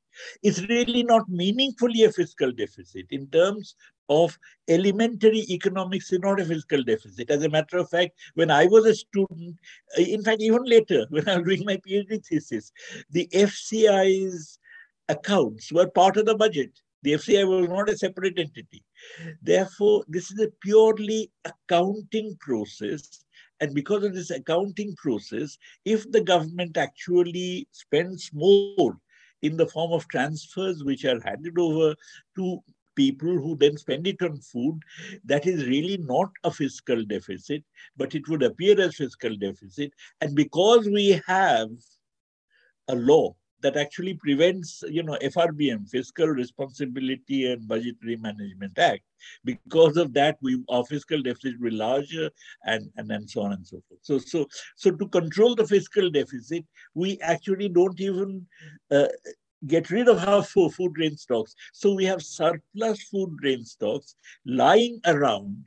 It's really not meaningfully a fiscal deficit. In terms of elementary economics, it's not a fiscal deficit. As a matter of fact, when I was a student, uh, in fact, even later, when I was doing my PhD thesis, the FCI's accounts were part of the budget. The FCI was not a separate entity. Therefore, this is a purely accounting process. And because of this accounting process, if the government actually spends more in the form of transfers which are handed over to people who then spend it on food, that is really not a fiscal deficit, but it would appear as fiscal deficit. And because we have a law that actually prevents, you know, FRBM, Fiscal Responsibility and Budgetary Management Act. Because of that, we our fiscal deficit will larger and, and, and so on and so forth. So, so, so to control the fiscal deficit, we actually don't even uh, get rid of our food grain stocks. So we have surplus food grain stocks lying around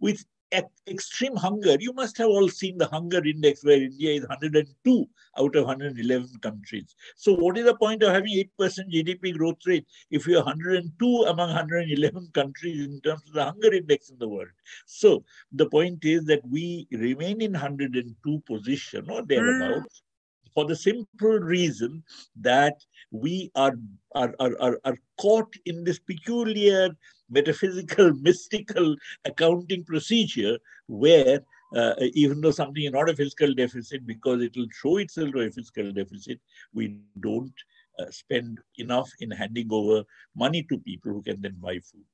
with extreme hunger. You must have all seen the hunger index where India is 102 out of 111 countries. So what is the point of having 8% GDP growth rate if you're 102 among 111 countries in terms of the hunger index in the world? So the point is that we remain in 102 position or thereabouts hmm. for the simple reason that we are, are, are, are, caught in this peculiar metaphysical, mystical accounting procedure where uh, even though something is not a fiscal deficit because it will show itself to a fiscal deficit, we don't uh, spend enough in handing over money to people who can then buy food.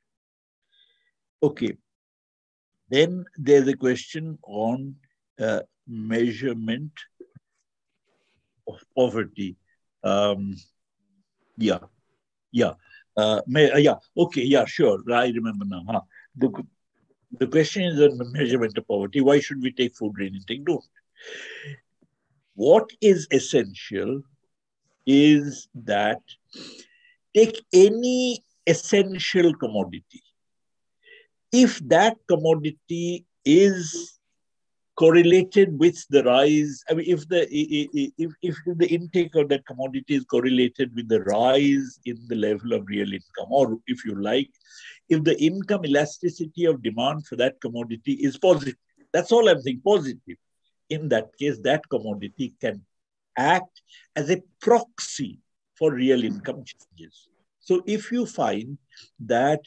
Okay. Then there's a question on uh, measurement of poverty. Um, yeah, yeah, uh, may, uh, yeah. Okay, yeah, sure. I remember now. Huh? The, the question is on the measurement of poverty. Why should we take food grain intake? Don't. What is essential is that take any essential commodity. If that commodity is correlated with the rise. I mean, if the if, if the intake of that commodity is correlated with the rise in the level of real income, or if you like, if the income elasticity of demand for that commodity is positive, that's all I'm saying, positive. In that case, that commodity can act as a proxy for real income changes. So if you find that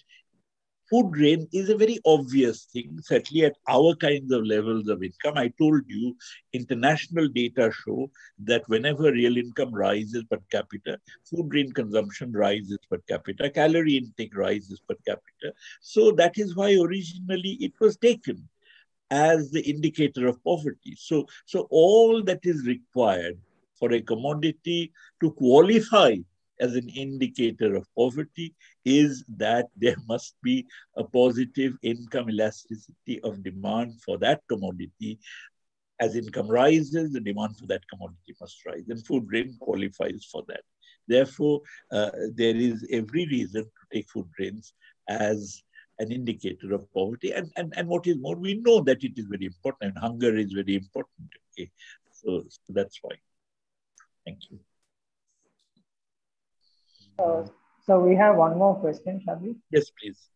food grain is a very obvious thing, certainly at our kinds of levels of income. I told you, international data show that whenever real income rises per capita, food grain consumption rises per capita, calorie intake rises per capita. So that is why originally it was taken as the indicator of poverty. So, so all that is required for a commodity to qualify as an indicator of poverty is that there must be a positive income elasticity of demand for that commodity. As income rises, the demand for that commodity must rise, and food grain qualifies for that. Therefore, uh, there is every reason to take food grains as an indicator of poverty. And, and, and what is more, we know that it is very important, and hunger is very important. Okay? So, so that's why. Thank you. Uh, so we have one more question, shall we? Yes, please.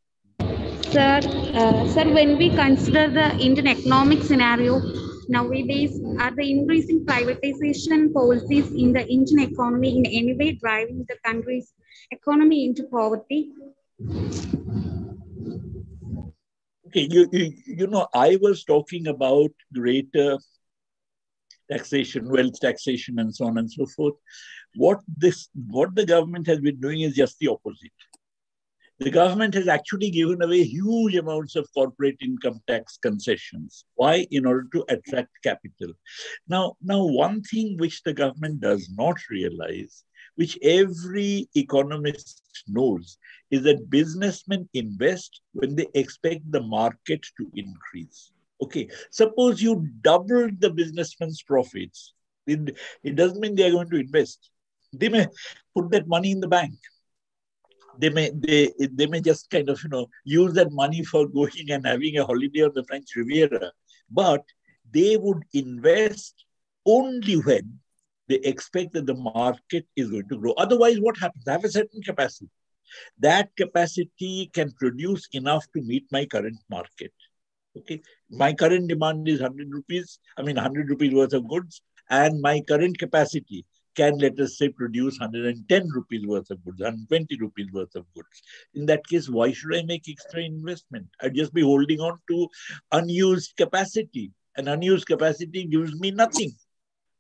Sir, uh, sir, when we consider the Indian economic scenario nowadays, are the increasing privatization policies in the Indian economy in any way driving the country's economy into poverty? Okay, you, you, you know, I was talking about greater taxation, wealth taxation, and so on and so forth. What this, what the government has been doing is just the opposite. The government has actually given away huge amounts of corporate income tax concessions. Why? In order to attract capital. Now, now one thing which the government does not realize, which every economist knows, is that businessmen invest when they expect the market to increase. Okay, suppose you double the businessman's profits. It, it doesn't mean they are going to invest. They may put that money in the bank. They may they they may just kind of you know use that money for going and having a holiday on the French Riviera, but they would invest only when they expect that the market is going to grow. Otherwise, what happens? I have a certain capacity. That capacity can produce enough to meet my current market. Okay, my current demand is 100 rupees, I mean 100 rupees worth of goods, and my current capacity can, let us say, produce 110 rupees worth of goods, 120 rupees worth of goods. In that case, why should I make extra investment? I'd just be holding on to unused capacity, and unused capacity gives me nothing.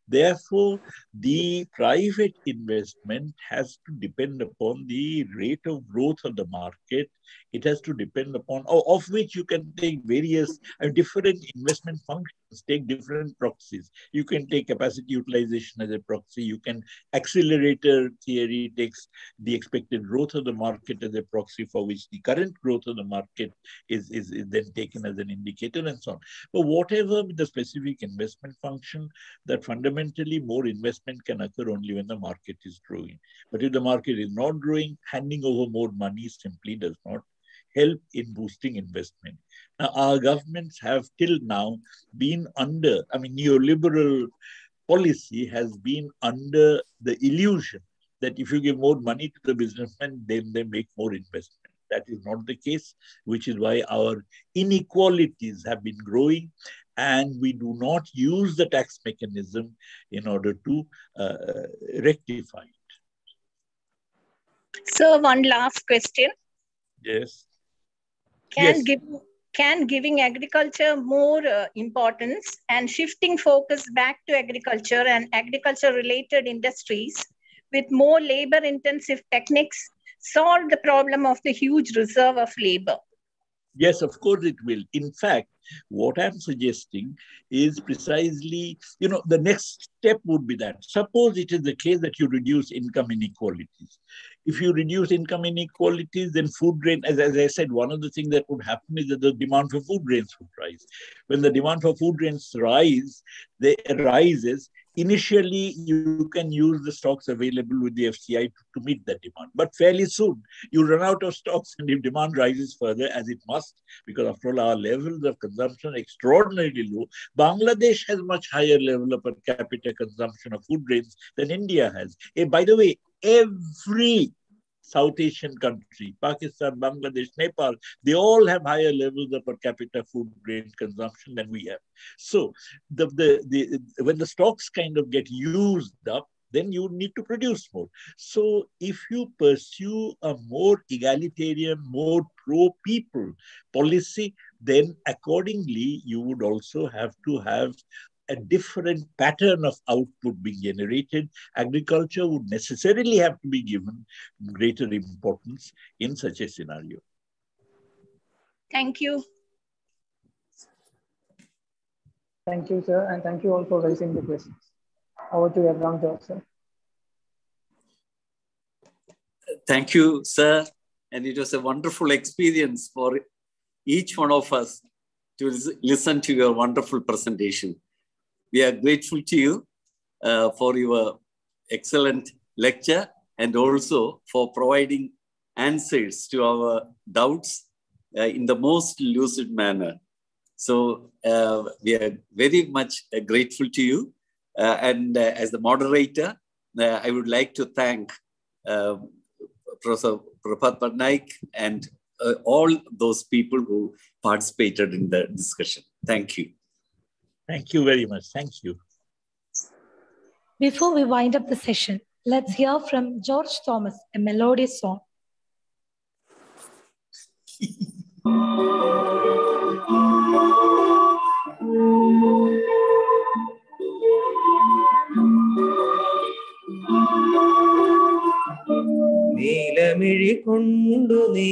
Therefore, the private investment has to depend upon the rate of growth of the market. It has to depend upon, of which you can take various uh, different investment functions, take different proxies. You can take capacity utilization as a proxy. You can accelerator theory takes the expected growth of the market as a proxy for which the current growth of the market is, is, is then taken as an indicator and so on. But whatever the specific investment function, that fundamentally more investment can occur only when the market is growing. But if the market is not growing, handing over more money simply does not help in boosting investment. Now, our governments have till now been under, I mean, neoliberal policy has been under the illusion that if you give more money to the businessmen, then they make more investment. That is not the case, which is why our inequalities have been growing and we do not use the tax mechanism in order to uh, rectify it. So one last question. Yes. Can Yes. give can giving agriculture more uh, importance and shifting focus back to agriculture and agriculture related industries with more labor intensive techniques solve the problem of the huge reserve of labor? Yes, of course it will. In fact, what I'm suggesting is precisely, you know, the next step would be that. Suppose it is the case that you reduce income inequalities. If you reduce income inequalities, then food grain, as, as I said, one of the things that would happen is that the demand for food grains would rise. When the demand for food grains rise, they rises, initially you can use the stocks available with the FCI to, to meet that demand. But fairly soon, you run out of stocks, and if demand rises further, as it must, because after all, our levels of consumption are extraordinarily low. Bangladesh has much higher level of per capita consumption of food grains than India has. Eh, by the way, every South Asian country, Pakistan, Bangladesh, Nepal, they all have higher levels of per capita food grain consumption than we have. So the, the, the, when the stocks kind of get used up, then you need to produce more. So if you pursue a more egalitarian, more pro-people policy, then accordingly, you would also have to have a different pattern of output being generated, agriculture would necessarily have to be given greater importance in such a scenario. Thank you. Thank you, sir, and thank you all for raising the questions. Over to Abraham George, sir. Thank you, sir. And it was a wonderful experience for each one of us to listen to your wonderful presentation. We are grateful to you uh, for your excellent lecture and also for providing answers to our doubts uh, in the most lucid manner. So uh, we are very much uh, grateful to you. Uh, and uh, as the moderator, I would like to thank Professor Prabhat Patnaik and all those people who participated in the discussion. Thank you. Thank you very much. Thank you. Before we wind up the session, let's hear from George Thomas a melodious song. നീലമിഴി കൊണ്ടു നീ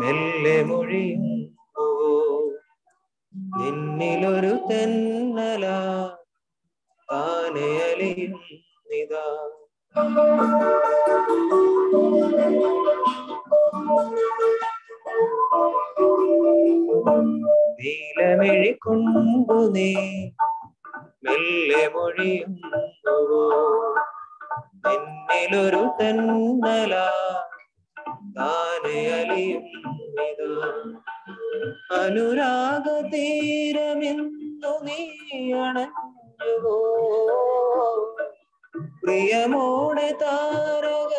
മെല്ലെ മൊഴിയുമ്പോ നിന്നിലൊരു തെന്നല താനെ അലിയുന്നിതാ നീലമിഴി കൊണ്ടു നീ മെല്ലെ മൊഴിയുന്നു നിന്നിലൊരു തെന്നല താനെ അലിയുന്നിതാ അനുരാഗ പ്രിയമോടെ താരകങ്ങളെന്തു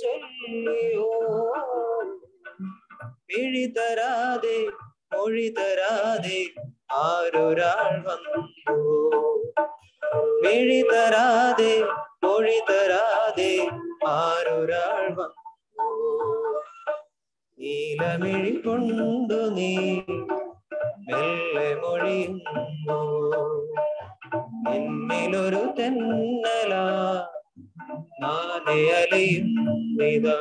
ചൊല്ലിയോ? പിഴി തരാതെ മൊഴി തരാതെ ആരൊരാൾ വന്നു പിഴി തരാതെ മൊഴി തരാതെ ആരൊരാൾ വന്നു നീലമിഴി നീ മെല്ലെ മൊഴിയുന്നു എന്നിലൊരു തെന്നല നാനെ അലയുന്നിതാ.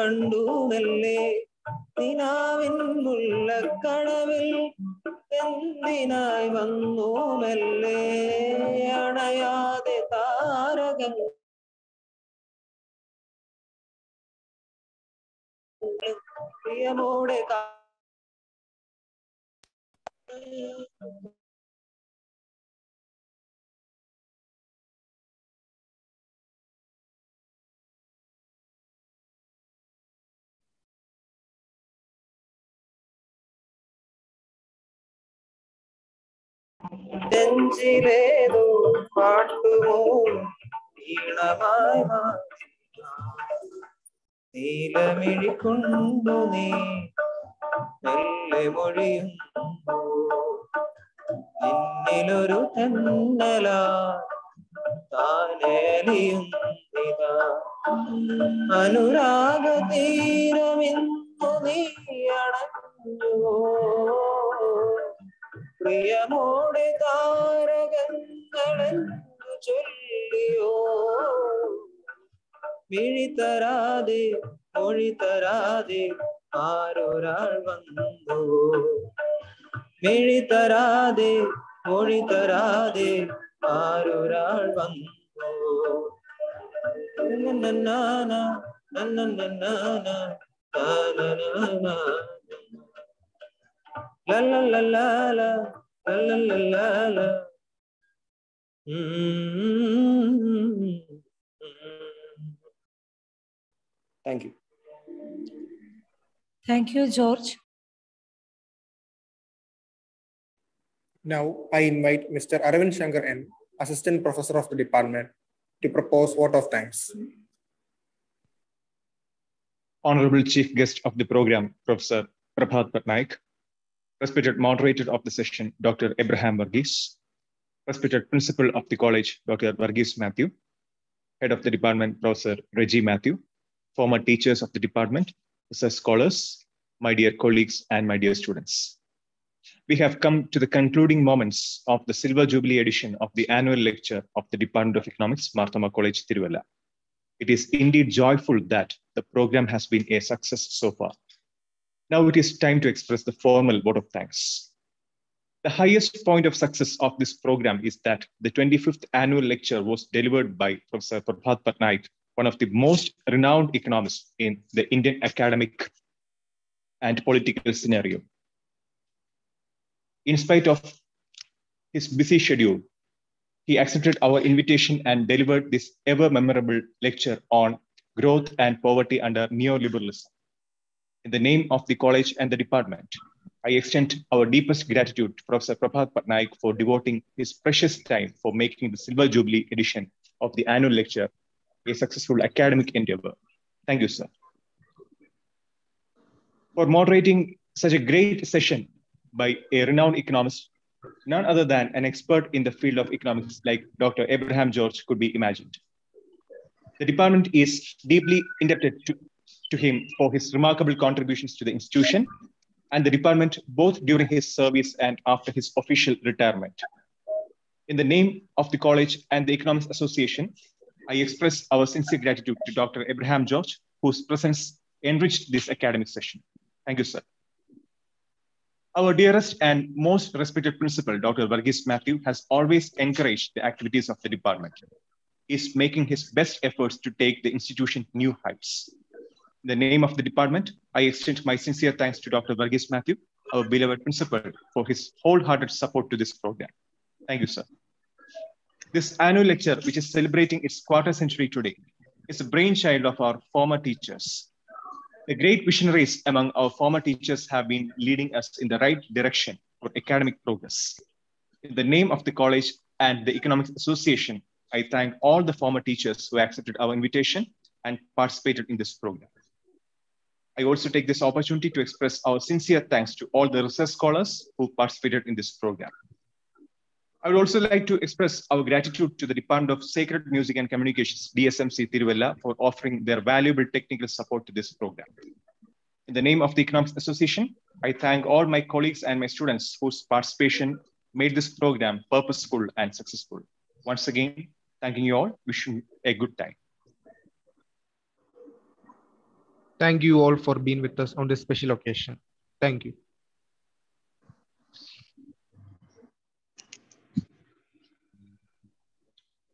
കണ്ടു മെല്ലെ നെഞ്ചിലേതോ പാട്ടുമോളും ഈണമായി മാറി നീലമിഴി കൊണ്ടു നീ മെല്ലെ മൊഴിയുമ്പോ നിന്നിലൊരു തെന്നല താനേലിയും അനുരാഗ തീരമിന്നു നീ അടഞ്ഞുവോ? പ്രിയമോടെ താരകങ്ങളെന്നു ചൊല്ലിയോ മിഴി തരാതെ മൊഴി തരാതെ ആരൊരാൾ വന്നു മിഴി തരാതെ മൊഴി തരാതെ ആരൊരാൾ വന്നു La la la la la la la la la la. -hmm. Thank you. Thank you, George. Now I invite Mr. Arvind Shankar N, Assistant Professor of the Department, to propose vote of thanks. Honorable Chief Guest of the program, Professor Prabhat Patnaik, respected moderator of the session, Dr. Abraham Varghese, respected principal of the college, Dr. Varghese Matthew, head of the department, Professor Reggie Matthew, former teachers of the department, Professor scholars, my dear colleagues, and my dear students. We have come to the concluding moments of the Silver Jubilee edition of the annual lecture of the Department of Economics, Marthoma College, Tiruvalla. It is indeed joyful that the program has been a success so far. Now it is time to express the formal vote of thanks. The highest point of success of this program is that the 25th annual lecture was delivered by Professor Prabhat Patnaik, one of the most renowned economists in the Indian academic and political scenario. In spite of his busy schedule, he accepted our invitation and delivered this ever memorable lecture on growth and poverty under neoliberalism. In the name of the college and the department, I extend our deepest gratitude to Professor Prabhat Patnaik for devoting his precious time for making the Silver Jubilee edition of the annual lecture a successful academic endeavor. Thank you, sir. For moderating such a great session by a renowned economist, none other than an expert in the field of economics like Dr. Abraham George could be imagined. The department is deeply indebted to, to him for his remarkable contributions to the institution and the department both during his service and after his official retirement. In the name of the college and the Economics Association, I express our sincere gratitude to Dr. Abraham George, whose presence enriched this academic session. Thank you, sir. Our dearest and most respected principal, Dr. Varghese Matthew, has always encouraged the activities of the department. He is making his best efforts to take the institution new heights. In the name of the department, I extend my sincere thanks to Dr. Varghese Matthew, our beloved principal, for his wholehearted support to this program. Thank you, sir. This annual lecture, which is celebrating its quarter century today, is a brainchild of our former teachers. The great visionaries among our former teachers have been leading us in the right direction for academic progress. In the name of the college and the Economics Association, I thank all the former teachers who accepted our invitation and participated in this program. I also take this opportunity to express our sincere thanks to all the research scholars who participated in this program. I would also like to express our gratitude to the Department of Sacred Music and Communications, DSMC Tiruvalla, for offering their valuable technical support to this program. In the name of the Economics Association, I thank all my colleagues and my students whose participation made this program purposeful and successful. Once again, thanking you all, wishing you a good time. Thank you all for being with us on this special occasion. Thank you.